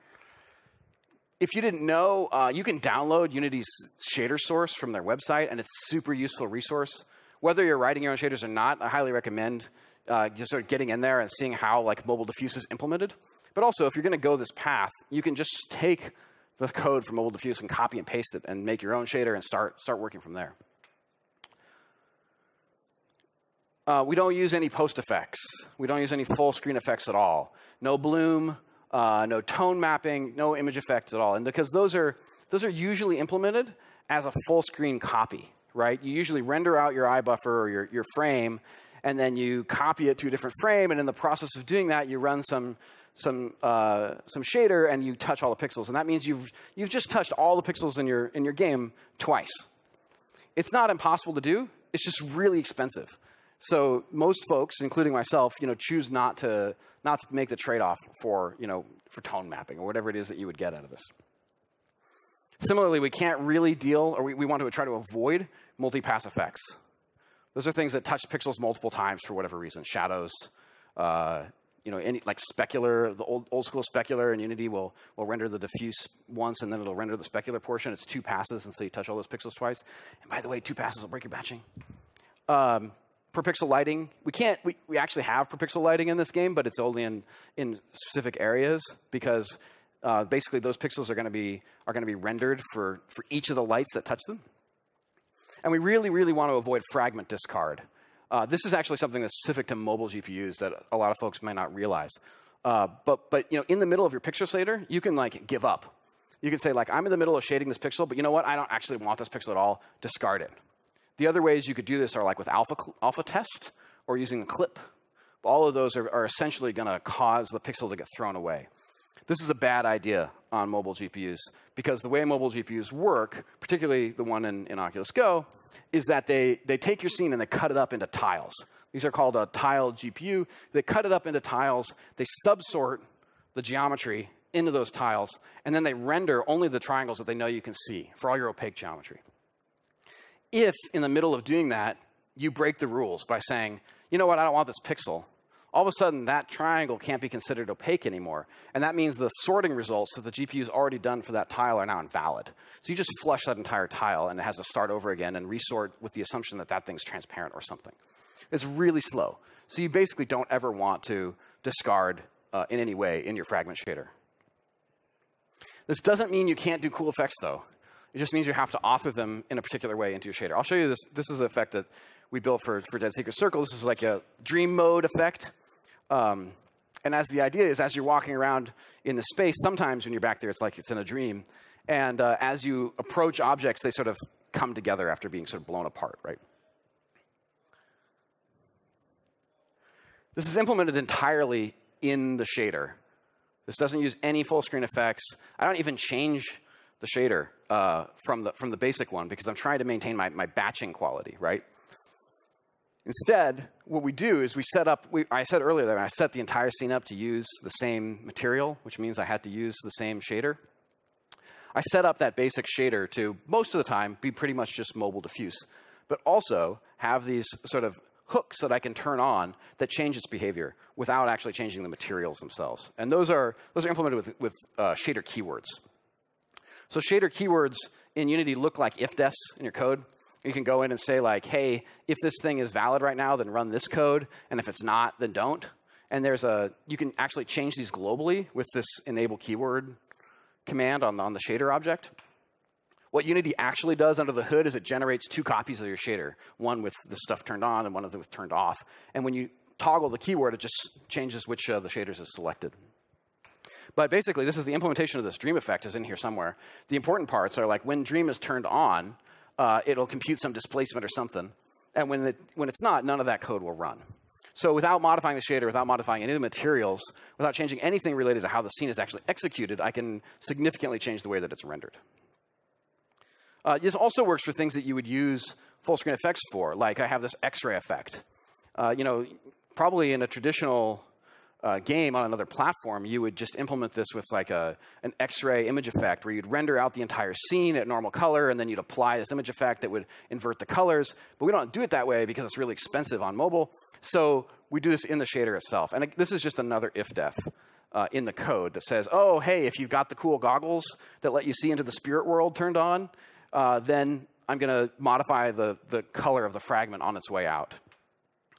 Speaker 1: if you didn't know, uh, you can download Unity's shader source from their website, and it's super useful resource. Whether you're writing your own shaders or not, I highly recommend uh, just sort of getting in there and seeing how like mobile diffuse is implemented. But also, if you're going to go this path, you can just take the code from mobile diffuse and copy and paste it and make your own shader and start start working from there. Uh, we don't use any post effects. We don't use any full screen effects at all. No bloom, uh, no tone mapping, no image effects at all. And because those are, those are usually implemented as a full screen copy, right? You usually render out your eye buffer or your, your frame, and then you copy it to a different frame, and in the process of doing that, you run some, some, uh, some shader and you touch all the pixels. And that means you've, you've just touched all the pixels in your, in your game twice. It's not impossible to do, it's just really expensive. So most folks, including myself, you know, choose not to not to make the trade-off for you know for tone mapping or whatever it is that you would get out of this. Similarly, we can't really deal, or we, we want to try to avoid multi-pass effects. Those are things that touch pixels multiple times for whatever reason. Shadows, uh, you know, any like specular, the old old school specular in Unity will will render the diffuse once, and then it'll render the specular portion. It's two passes, and so you touch all those pixels twice. And by the way, two passes will break your batching. Um, per pixel lighting. We can't, we, we actually have per pixel lighting in this game, but it's only in, in specific areas because uh, basically those pixels are going to be are going to be rendered for, for each of the lights that touch them. And we really, really want to avoid fragment discard. Uh, this is actually something that's specific to mobile GPUs that a lot of folks might not realize. Uh, but, but you know, in the middle of your pixel shader, you can like give up. You can say like, I'm in the middle of shading this pixel, but you know what? I don't actually want this pixel at all. Discard it. The other ways you could do this are like with alpha, alpha test or using the clip. All of those are, are essentially going to cause the pixel to get thrown away. This is a bad idea on mobile GPUs because the way mobile GPUs work, particularly the one in, in Oculus Go, is that they, they take your scene and they cut it up into tiles. These are called a tile GPU. They cut it up into tiles, they subsort the geometry into those tiles, and then they render only the triangles that they know you can see for all your opaque geometry if in the middle of doing that, you break the rules by saying, you know what, I don't want this pixel, all of a sudden that triangle can't be considered opaque anymore. And that means the sorting results that the GPU's already done for that tile are now invalid. So you just flush that entire tile and it has to start over again and resort with the assumption that that thing's transparent or something. It's really slow. So you basically don't ever want to discard uh, in any way in your fragment shader. This doesn't mean you can't do cool effects though. It just means you have to author them in a particular way into your shader. I'll show you this. This is the effect that we built for, for Dead Secret Circle. This is like a dream mode effect. Um, and as the idea is, as you're walking around in the space, sometimes when you're back there, it's like it's in a dream. And uh, as you approach objects, they sort of come together after being sort of blown apart, right? This is implemented entirely in the shader. This doesn't use any full screen effects. I don't even change the shader uh, from, the, from the basic one because I'm trying to maintain my, my batching quality, right? Instead, what we do is we set up, we, I said earlier that I set the entire scene up to use the same material, which means I had to use the same shader. I set up that basic shader to most of the time be pretty much just mobile diffuse, but also have these sort of hooks that I can turn on that change its behavior without actually changing the materials themselves. And those are, those are implemented with, with uh, shader keywords. So shader keywords in Unity look like if-defs in your code. You can go in and say like, hey, if this thing is valid right now, then run this code, and if it's not, then don't. And there's a, you can actually change these globally with this enable keyword command on, the, on the shader object. What Unity actually does under the hood is it generates two copies of your shader, one with the stuff turned on and one of them with turned off. And when you toggle the keyword, it just changes which of the shaders is selected. But basically, this is the implementation of this dream effect is in here somewhere. The important parts are like when dream is turned on, uh, it'll compute some displacement or something. And when, it, when it's not, none of that code will run. So without modifying the shader, without modifying any of the materials, without changing anything related to how the scene is actually executed, I can significantly change the way that it's rendered. Uh, this also works for things that you would use full screen effects for, like I have this X-ray effect. Uh, you know, probably in a traditional uh, game on another platform, you would just implement this with like a, an X-ray image effect where you'd render out the entire scene at normal color and then you'd apply this image effect that would invert the colors. But we don't do it that way because it's really expensive on mobile. So we do this in the shader itself. And this is just another if-def. Uh, in the code that says, oh, hey, if you've got the cool goggles that let you see into the spirit world turned on, uh, then I'm going to modify the, the color of the fragment on its way out.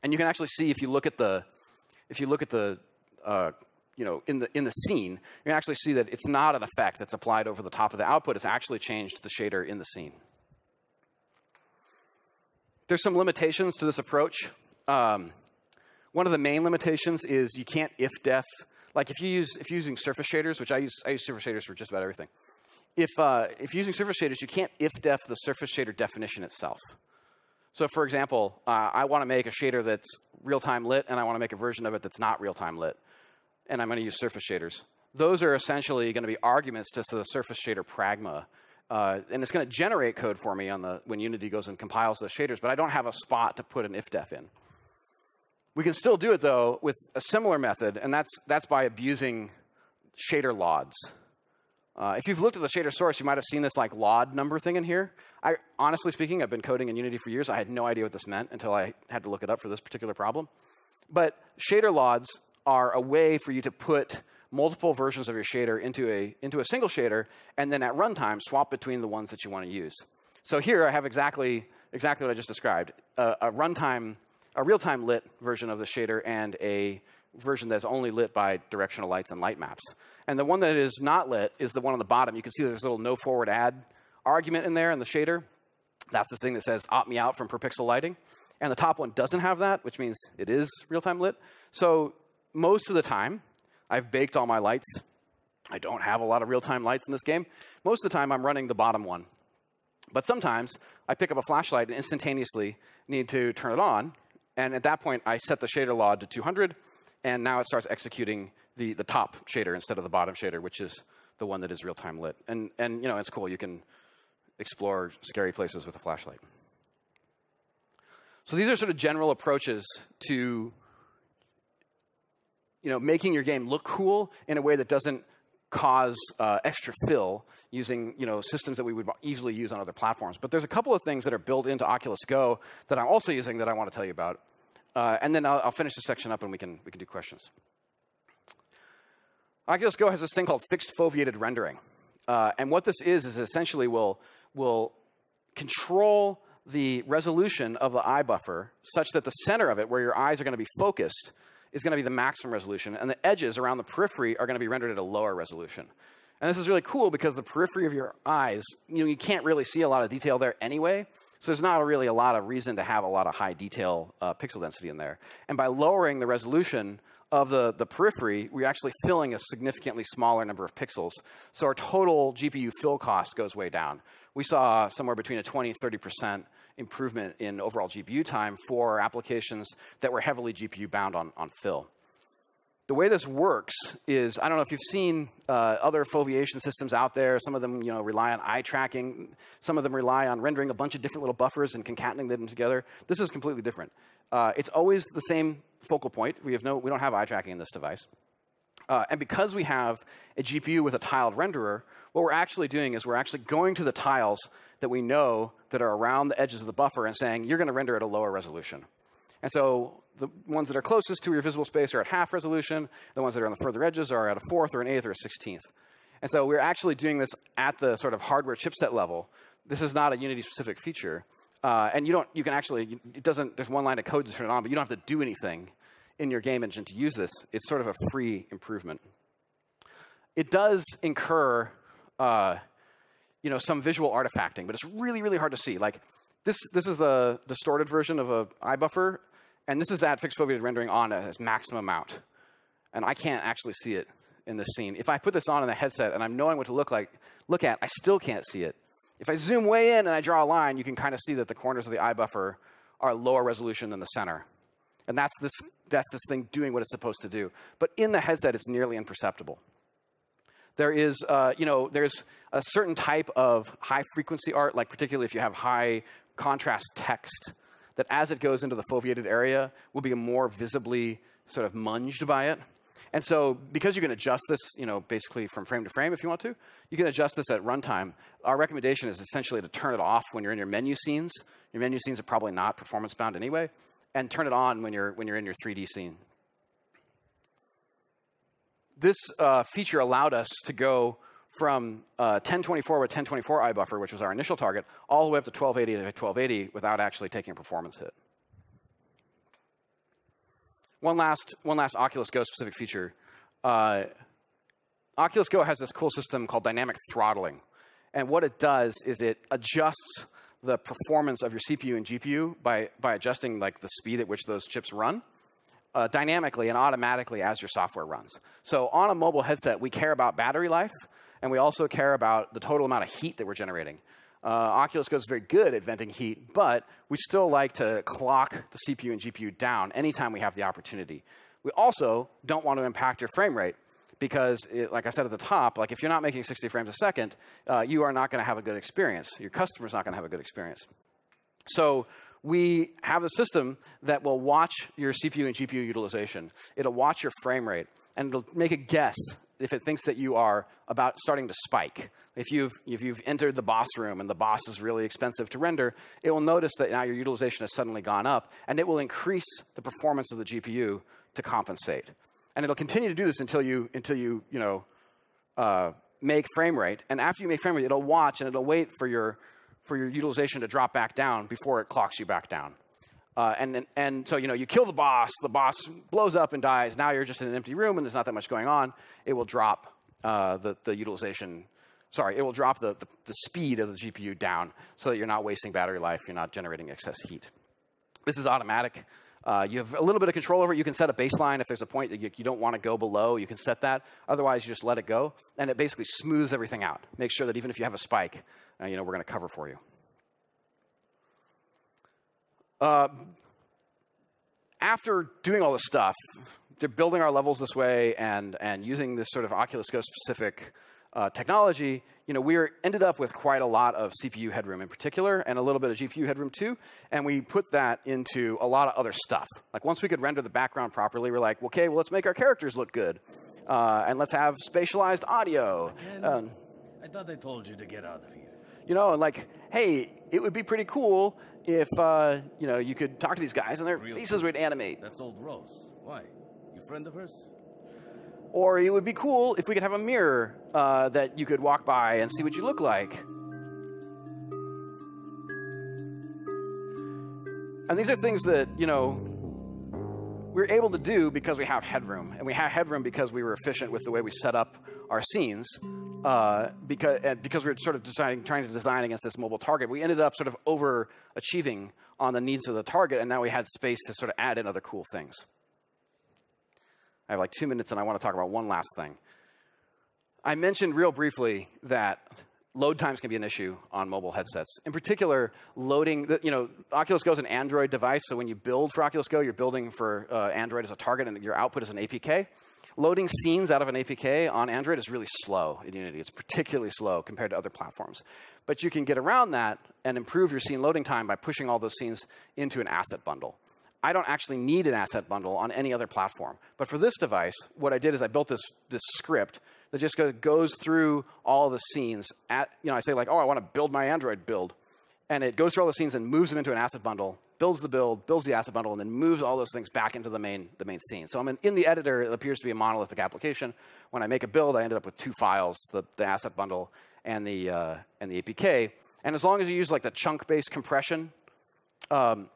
Speaker 1: And you can actually see if you look at the, if you look at the uh, you know, in the, in the scene, you actually see that it's not an effect that's applied over the top of the output. It's actually changed the shader in the scene. There's some limitations to this approach. Um, one of the main limitations is you can't if-def. Like if you use if you're using surface shaders, which I use, I use surface shaders for just about everything. If uh, if using surface shaders, you can't if-def the surface shader definition itself. So for example, uh, I want to make a shader that's real-time lit, and I want to make a version of it that's not real-time lit. And I'm going to use surface shaders. Those are essentially going to be arguments to the surface shader pragma. Uh, and it's going to generate code for me on the, when Unity goes and compiles those shaders, but I don't have a spot to put an if-def in. We can still do it, though, with a similar method, and that's, that's by abusing shader LODs. Uh, if you've looked at the shader source, you might have seen this like LOD number thing in here. I, honestly speaking, I've been coding in Unity for years. I had no idea what this meant until I had to look it up for this particular problem. But shader LODs are a way for you to put multiple versions of your shader into a, into a single shader, and then at runtime, swap between the ones that you want to use. So here I have exactly, exactly what I just described, a, a runtime, a real-time lit version of the shader and a version that's only lit by directional lights and light maps. And the one that is not lit is the one on the bottom. You can see there's a little no forward add argument in there in the shader. That's the thing that says opt me out from per pixel lighting. And the top one doesn't have that, which means it is real time lit. So most of the time, I've baked all my lights. I don't have a lot of real time lights in this game. Most of the time, I'm running the bottom one. But sometimes I pick up a flashlight and instantaneously need to turn it on. And at that point, I set the shader LOD to 200, and now it starts executing the, the top shader instead of the bottom shader, which is the one that is real time lit. And, and, you know, it's cool. You can explore scary places with a flashlight. So these are sort of general approaches to you know, making your game look cool in a way that doesn't cause uh, extra fill using you know systems that we would easily use on other platforms. But there's a couple of things that are built into Oculus Go that I'm also using that I want to tell you about, uh, and then I'll, I'll, finish the section up and we can we can do questions. Oculus Go has this thing called fixed foveated rendering. Uh, and what this is, is essentially will, will control the resolution of the eye buffer such that the center of it, where your eyes are going to be focused, is going to be the maximum resolution, and the edges around the periphery are going to be rendered at a lower resolution. And this is really cool because the periphery of your eyes, you know, you can't really see a lot of detail there anyway. So there's not really a lot of reason to have a lot of high detail uh, pixel density in there. And by lowering the resolution of the, the periphery, we're actually filling a significantly smaller number of pixels. So our total GPU fill cost goes way down. We saw somewhere between a 20 30% improvement in overall GPU time for applications that were heavily GPU bound on, on fill. The way this works is, I don't know if you've seen uh, other foveation systems out there. Some of them, you know, rely on eye tracking. Some of them rely on rendering a bunch of different little buffers and concatenating them together. This is completely different. Uh, it's always the same focal point. We have no, we don't have eye tracking in this device. Uh, and because we have a GPU with a tiled renderer, what we're actually doing is we're actually going to the tiles that we know that are around the edges of the buffer and saying, you're going to render at a lower resolution. And so the ones that are closest to your visible space are at half resolution. The ones that are on the further edges are at a fourth or an eighth or a sixteenth. And so we're actually doing this at the sort of hardware chipset level. This is not a Unity specific feature. Uh, and you don't, you can actually, it doesn't, there's one line of code to turn it on, but you don't have to do anything in your game engine to use this. It's sort of a free improvement. It does incur, uh, you know, some visual artifacting, but it's really, really hard to see. Like this, this is the distorted version of a eye buffer, and this is at fixed foveated rendering on as maximum amount. And I can't actually see it in this scene. If I put this on in the headset and I'm knowing what to look like, look at, I still can't see it. If I zoom way in and I draw a line, you can kind of see that the corners of the eye buffer are lower resolution than the center. And that's this, that's this thing doing what it's supposed to do. But in the headset, it's nearly imperceptible. There is, uh, you know, there's a certain type of high frequency art, like particularly if you have high contrast text, that as it goes into the foveated area will be more visibly sort of munged by it. And so, because you can adjust this, you know, basically from frame to frame if you want to, you can adjust this at runtime. Our recommendation is essentially to turn it off when you're in your menu scenes. Your menu scenes are probably not performance bound anyway, and turn it on when you're when you're in your 3D scene. This uh, feature allowed us to go from uh, 1024 with 1024 eye buffer, which was our initial target, all the way up to 1280 to 1280 without actually taking a performance hit. One last, one last Oculus Go specific feature. Uh, Oculus Go has this cool system called dynamic throttling. And what it does is it adjusts the performance of your CPU and GPU by, by adjusting like the speed at which those chips run uh, dynamically and automatically as your software runs. So on a mobile headset, we care about battery life, and we also care about the total amount of heat that we're generating. Uh, Oculus Go's very good at venting heat, but we still like to clock the CPU and GPU down anytime we have the opportunity. We also don't want to impact your frame rate because, it, like I said at the top, like if you're not making 60 frames a second, uh, you are not going to have a good experience. Your customer's not going to have a good experience. So we have a system that will watch your CPU and GPU utilization. It'll watch your frame rate, and it'll make a guess if it thinks that you are about starting to spike. If you've, if you've entered the boss room and the boss is really expensive to render, it will notice that now your utilization has suddenly gone up, and it will increase the performance of the GPU to compensate. And it'll continue to do this until you, until you, you know, uh, make frame rate. And after you make frame rate, it'll watch and it'll wait for your, for your utilization to drop back down before it clocks you back down. Uh, and, and so, you know, you kill the boss, the boss blows up and dies. Now you're just in an empty room and there's not that much going on. It will drop uh, the, the utilization, sorry, it will drop the, the, the, speed of the GPU down so that you're not wasting battery life, you're not generating excess heat. This is automatic. Uh, you have a little bit of control over it. You can set a baseline if there's a point that you, you don't want to go below. You can set that. Otherwise, you just let it go, and it basically smooths everything out. Make sure that even if you have a spike, uh, you know we're going to cover for you. Uh, after doing all this stuff, they're building our levels this way and, and using this sort of Oculus Go specific uh, technology, you know, we were, ended up with quite a lot of CPU headroom in particular and a little bit of GPU headroom too. And we put that into a lot of other stuff. Like once we could render the background properly, we're like, okay, well, let's make our characters look good. Uh, and let's have spatialized audio.
Speaker 2: Um, I thought I told you to get out of here.
Speaker 1: You know, like, hey, it would be pretty cool if uh, you know you could talk to these guys and their Real faces would animate.
Speaker 2: That's old Rose. Why? You friend of hers?
Speaker 1: Or it would be cool if we could have a mirror uh, that you could walk by and see what you look like. And these are things that, you know, we're able to do because we have headroom. And we have headroom because we were efficient with the way we set up our scenes uh, because, because we were sort of deciding, trying to design against this mobile target, we ended up sort of overachieving on the needs of the target, and now we had space to sort of add in other cool things. I have like two minutes, and I want to talk about one last thing. I mentioned real briefly that load times can be an issue on mobile headsets. In particular, loading, the, you know, Oculus Go is an Android device, so when you build for Oculus Go, you're building for uh, Android as a target, and your output is an APK loading scenes out of an APK on Android is really slow in Unity. It's particularly slow compared to other platforms. But you can get around that and improve your scene loading time by pushing all those scenes into an asset bundle. I don't actually need an asset bundle on any other platform. But for this device, what I did is I built this, this script that just goes through all the scenes. At, you know, I say like, oh, I want to build my Android build. And it goes through all the scenes and moves them into an asset bundle, builds the build, builds the asset bundle, and then moves all those things back into the main, the main scene. So I'm in, in the editor, it appears to be a monolithic application. When I make a build, I ended up with two files, the, the asset bundle and the, uh, and the APK. And as long as you use like the chunk-based compression um,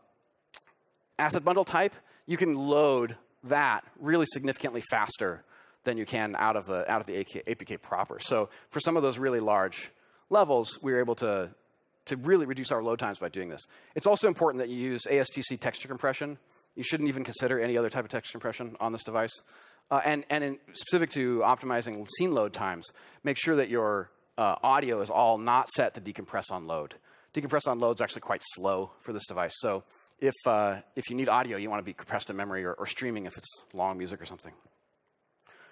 Speaker 1: asset bundle type, you can load that really significantly faster than you can out of the, out of the APK proper. So for some of those really large levels, we were able to, to really reduce our load times by doing this. It's also important that you use ASTC texture compression. You shouldn't even consider any other type of texture compression on this device. Uh, and and in, specific to optimizing scene load times, make sure that your uh, audio is all not set to decompress on load. Decompress on load is actually quite slow for this device. So if, uh, if you need audio, you want to be compressed in memory or, or streaming if it's long music or something.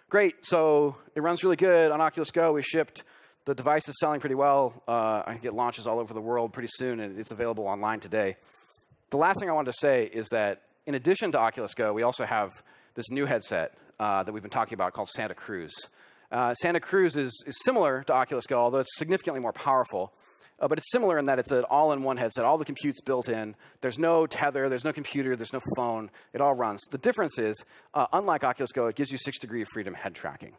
Speaker 1: Great, so it runs really good on Oculus Go. We shipped, the device is selling pretty well. Uh, I get launches all over the world pretty soon, and it's available online today. The last thing I wanted to say is that in addition to Oculus Go, we also have this new headset uh, that we've been talking about called Santa Cruz. Uh, Santa Cruz is, is similar to Oculus Go, although it's significantly more powerful. Uh, but it's similar in that it's an all-in-one headset. All the compute's built in. There's no tether. There's no computer. There's no phone. It all runs. The difference is, uh, unlike Oculus Go, it gives you six degree of freedom head tracking.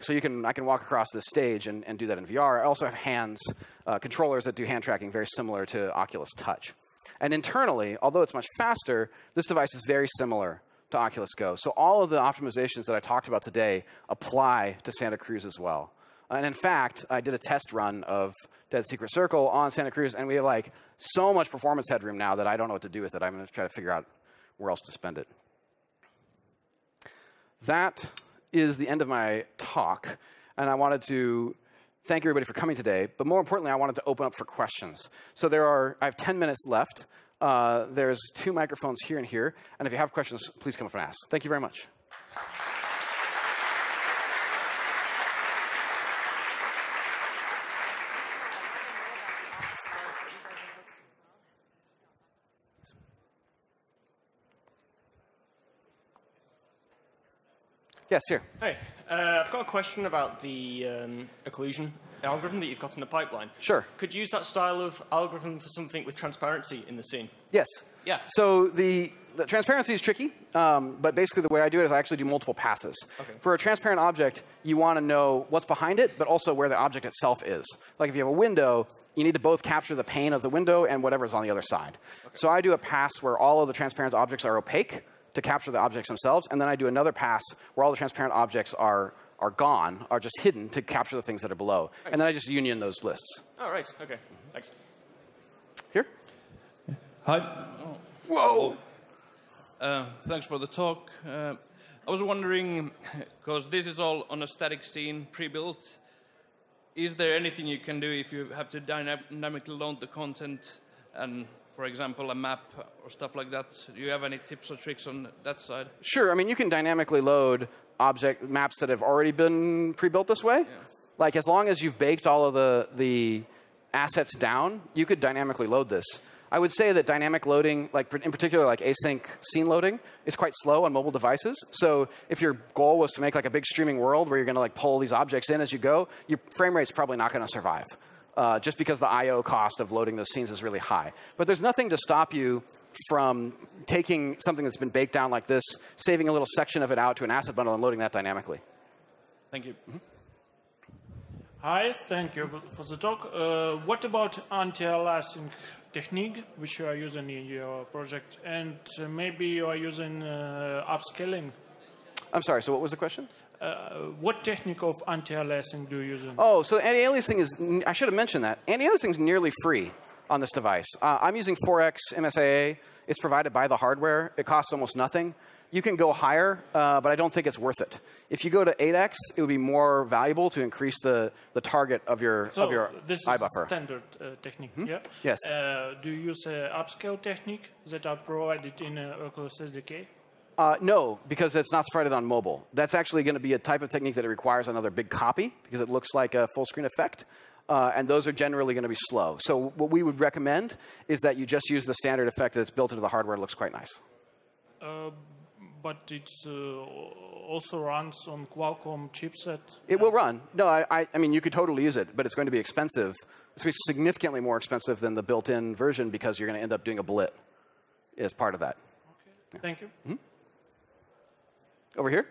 Speaker 1: So you can, I can walk across this stage and, and do that in VR. I also have hands, uh, controllers that do hand tracking, very similar to Oculus Touch. And internally, although it's much faster, this device is very similar to Oculus Go. So all of the optimizations that I talked about today apply to Santa Cruz as well. And in fact, I did a test run of Dead Secret Circle on Santa Cruz, and we have like so much performance headroom now that I don't know what to do with it. I'm going to try to figure out where else to spend it. That is the end of my talk, and I wanted to thank everybody for coming today. But more importantly, I wanted to open up for questions. So there are, I have 10 minutes left. Uh, there's two microphones here and here, and if you have questions, please come up and ask. Thank you very much. Yes, here.
Speaker 3: Hey, uh, I've got a question about the um, occlusion algorithm that you've got in the pipeline.
Speaker 1: Sure.
Speaker 3: Could you use that style of algorithm for something with transparency in the scene?
Speaker 1: Yes.
Speaker 3: Yeah.
Speaker 1: So the, the transparency is tricky, um, but basically the way I do it is I actually do multiple passes.
Speaker 3: Okay.
Speaker 1: For a transparent object, you want to know what's behind it, but also where the object itself is. Like if you have a window, you need to both capture the pane of the window and whatever's on the other side. Okay. So I do a pass where all of the transparent objects are opaque, to capture the objects themselves, and then I do another pass where all the transparent objects are are gone, are just hidden to capture the things that are below. Thanks. And then I just union those lists.
Speaker 3: Oh, right. Okay. Thanks.
Speaker 1: Here?
Speaker 4: Hi.
Speaker 1: Oh. Whoa.
Speaker 4: Uh, thanks for the talk. Uh, I was wondering, because this is all on a static scene, pre-built, is there anything you can do if you have to dynamically load the content and for example, a map or stuff like that? Do you have any tips or tricks on that side?
Speaker 1: Sure. I mean, you can dynamically load object maps that have already been pre-built this way. Yeah. Like as long as you've baked all of the the assets down, you could dynamically load this. I would say that dynamic loading, like in particular, like async scene loading, is quite slow on mobile devices. So if your goal was to make like a big streaming world where you're going to like pull these objects in as you go, your frame rate's probably not going to survive uh, just because the I/O cost of loading those scenes is really high. But there's nothing to stop you from taking something that's been baked down like this, saving a little section of it out to an asset bundle, and loading that dynamically.
Speaker 4: Thank you. Mm -hmm.
Speaker 5: Hi, thank you for the talk. Uh, what about anti-aliasing technique, which you are using in your project, and maybe you are using uh, upscaling?
Speaker 1: I'm sorry. So, what was the question?
Speaker 5: Uh, what technique of anti-aliasing do you use?
Speaker 1: Oh, so anti-aliasing is, I should have mentioned that. Anti-aliasing is nearly free on this device. Uh, I'm using 4x MSAA. It's provided by the hardware. It costs almost nothing. You can go higher, uh, but I don't think it's worth it. If you go to 8x, it would be more valuable to increase the, the target of your,
Speaker 5: so
Speaker 1: of your
Speaker 5: this is
Speaker 1: buffer.
Speaker 5: standard uh, technique,
Speaker 1: hmm?
Speaker 5: yeah?
Speaker 1: Yes.
Speaker 5: Uh, do you use upscale technique that are provided in Oculus SDK?
Speaker 1: Uh, no, because it's not supported on mobile. That's actually going to be a type of technique that it requires another big copy because it looks like a full screen effect. Uh, and those are generally going to be slow. So what we would recommend is that you just use the standard effect that's built into the hardware. It looks quite nice.
Speaker 5: Uh, but it uh, also runs on Qualcomm chipset.
Speaker 1: It will run. No, I, I, mean, you could totally use it, but it's going to be expensive. It's going to be significantly more expensive than the built in version because you're going to end up doing a blit as part of that. Okay.
Speaker 5: Thank you.
Speaker 1: Over here?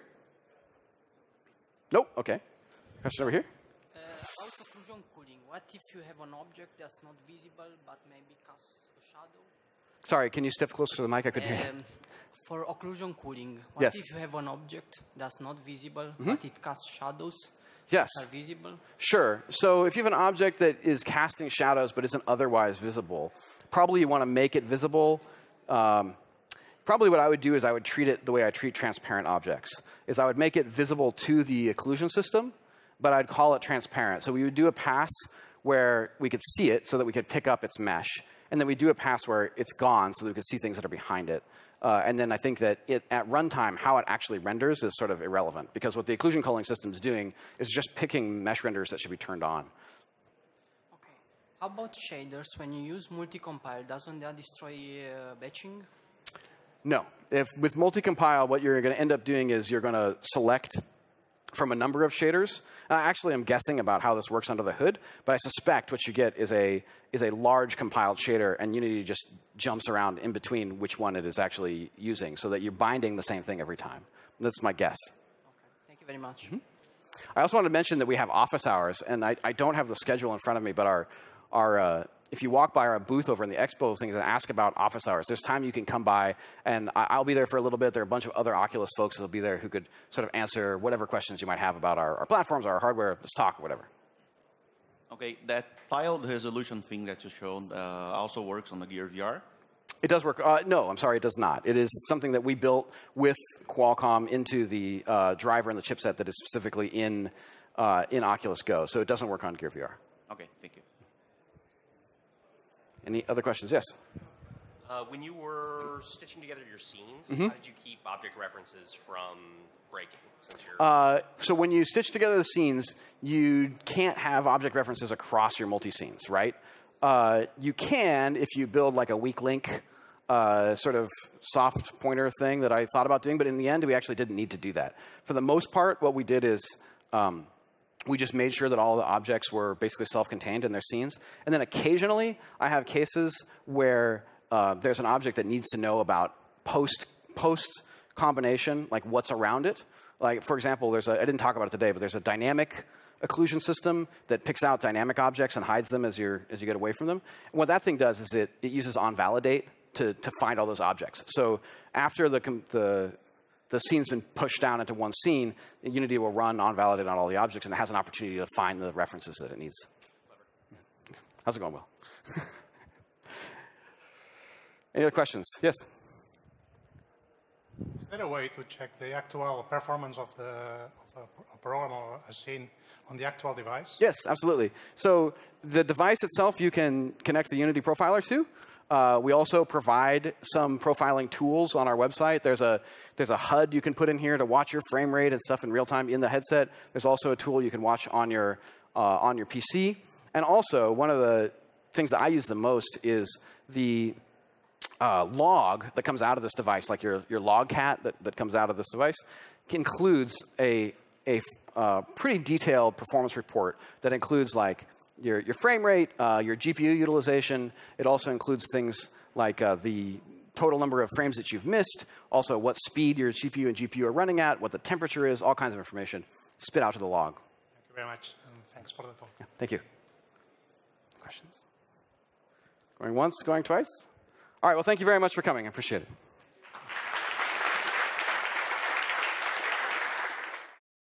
Speaker 1: Nope. Okay. Question over here?
Speaker 6: Uh, about occlusion culling, what if you have an object that's not visible but maybe casts a shadow?
Speaker 1: Sorry, can you step closer to the mic? I couldn't hear you.
Speaker 6: Um, for occlusion culling, what
Speaker 1: Yes.
Speaker 6: If you have an object that's not visible but it casts shadows
Speaker 1: Yes.
Speaker 6: that are visible?
Speaker 1: Sure. So if you have an object that is casting shadows but isn't otherwise visible, probably you want to make it visible. Um, probably what I would do is I would treat it the way I treat transparent objects. Is I would make it visible to the occlusion system, but I'd call it transparent. So we would do a pass where we could see it so that we could pick up its mesh, and then we do a pass where it's gone so that we could see things that are behind it. Uh, and then I think that it, at runtime, how it actually renders is sort of irrelevant because what the occlusion culling system is doing is just picking mesh renders that should be turned on.
Speaker 6: Okay. How about shaders? When you use multi-compile, doesn't that destroy uh, batching?
Speaker 1: No. If with multi-compile, what you're going to end up doing is you're going to select from a number of shaders. Uh, actually, I'm guessing about how this works under the hood, but I suspect what you get is a is a large compiled shader, and Unity just jumps around in between which one it is actually using, so that you're binding the same thing every time. That's my guess. Okay.
Speaker 6: Thank you very much.
Speaker 1: Mm-hmm. I also wanted to mention that we have office hours, and I, I don't have the schedule in front of me, but our, our uh, if you walk by our booth over in the expo things and ask about office hours, there's time you can come by, and I, I'll be there for a little bit. There are a bunch of other Oculus folks that'll be there who could sort of answer whatever questions you might have about our, our platforms, our hardware, this talk, or whatever.
Speaker 7: Okay, that tiled resolution thing that you showed uh, also works on the Gear VR.
Speaker 1: It does work. Uh, no, I'm sorry, it does not. It is something that we built with Qualcomm into the uh, driver and the chipset that is specifically in, uh, in Oculus Go. So it doesn't work on Gear VR.
Speaker 7: Okay, thank you.
Speaker 1: Any other questions? Yes.
Speaker 8: Uh, when you were stitching together your scenes,
Speaker 1: Mm-hmm.
Speaker 8: how did you keep object references from breaking? Since you're
Speaker 1: Uh, so when you stitch together the scenes, you can't have object references across your multi scenes, right? Uh, you can if you build like a weak link uh, sort of soft pointer thing that I thought about doing, but in the end, we actually didn't need to do that. For the most part, what we did is um, we just made sure that all the objects were basically self-contained in their scenes. And then occasionally, I have cases where uh, there's an object that needs to know about post post combination, like what's around it. Like for example, there's a I didn't talk about it today, but there's a dynamic occlusion system that picks out dynamic objects and hides them as you as you get away from them. And what that thing does is it it uses on validate to to find all those objects. So after the the the scene's been pushed down into one scene, Unity will run on validate on all the objects, and it has an opportunity to find the references that it needs. How's it going, Will? Any other questions? Yes.
Speaker 9: Is there a way to check the actual performance of, the, of a, a program or a scene on the actual device?
Speaker 1: Yes, absolutely. So the device itself, you can connect the Unity profiler to. Uh, we also provide some profiling tools on our website. There's a there's a HUD you can put in here to watch your frame rate and stuff in real time in the headset. There's also a tool you can watch on your uh, on your PC. And also, one of the things that I use the most is the uh, log that comes out of this device, like your, your logcat that, that comes out of this device, includes a, a uh, pretty detailed performance report that includes like your, your frame rate, uh, your GPU utilization. It also includes things like uh, the total number of frames that you've missed, also what speed your CPU and GPU are running at, what the temperature is, all kinds of information spit out to the log.
Speaker 9: Thank you very much, and thanks for the talk.
Speaker 1: Thank you. Questions? Going once, going twice? All right, well, thank you very much for coming. I appreciate it.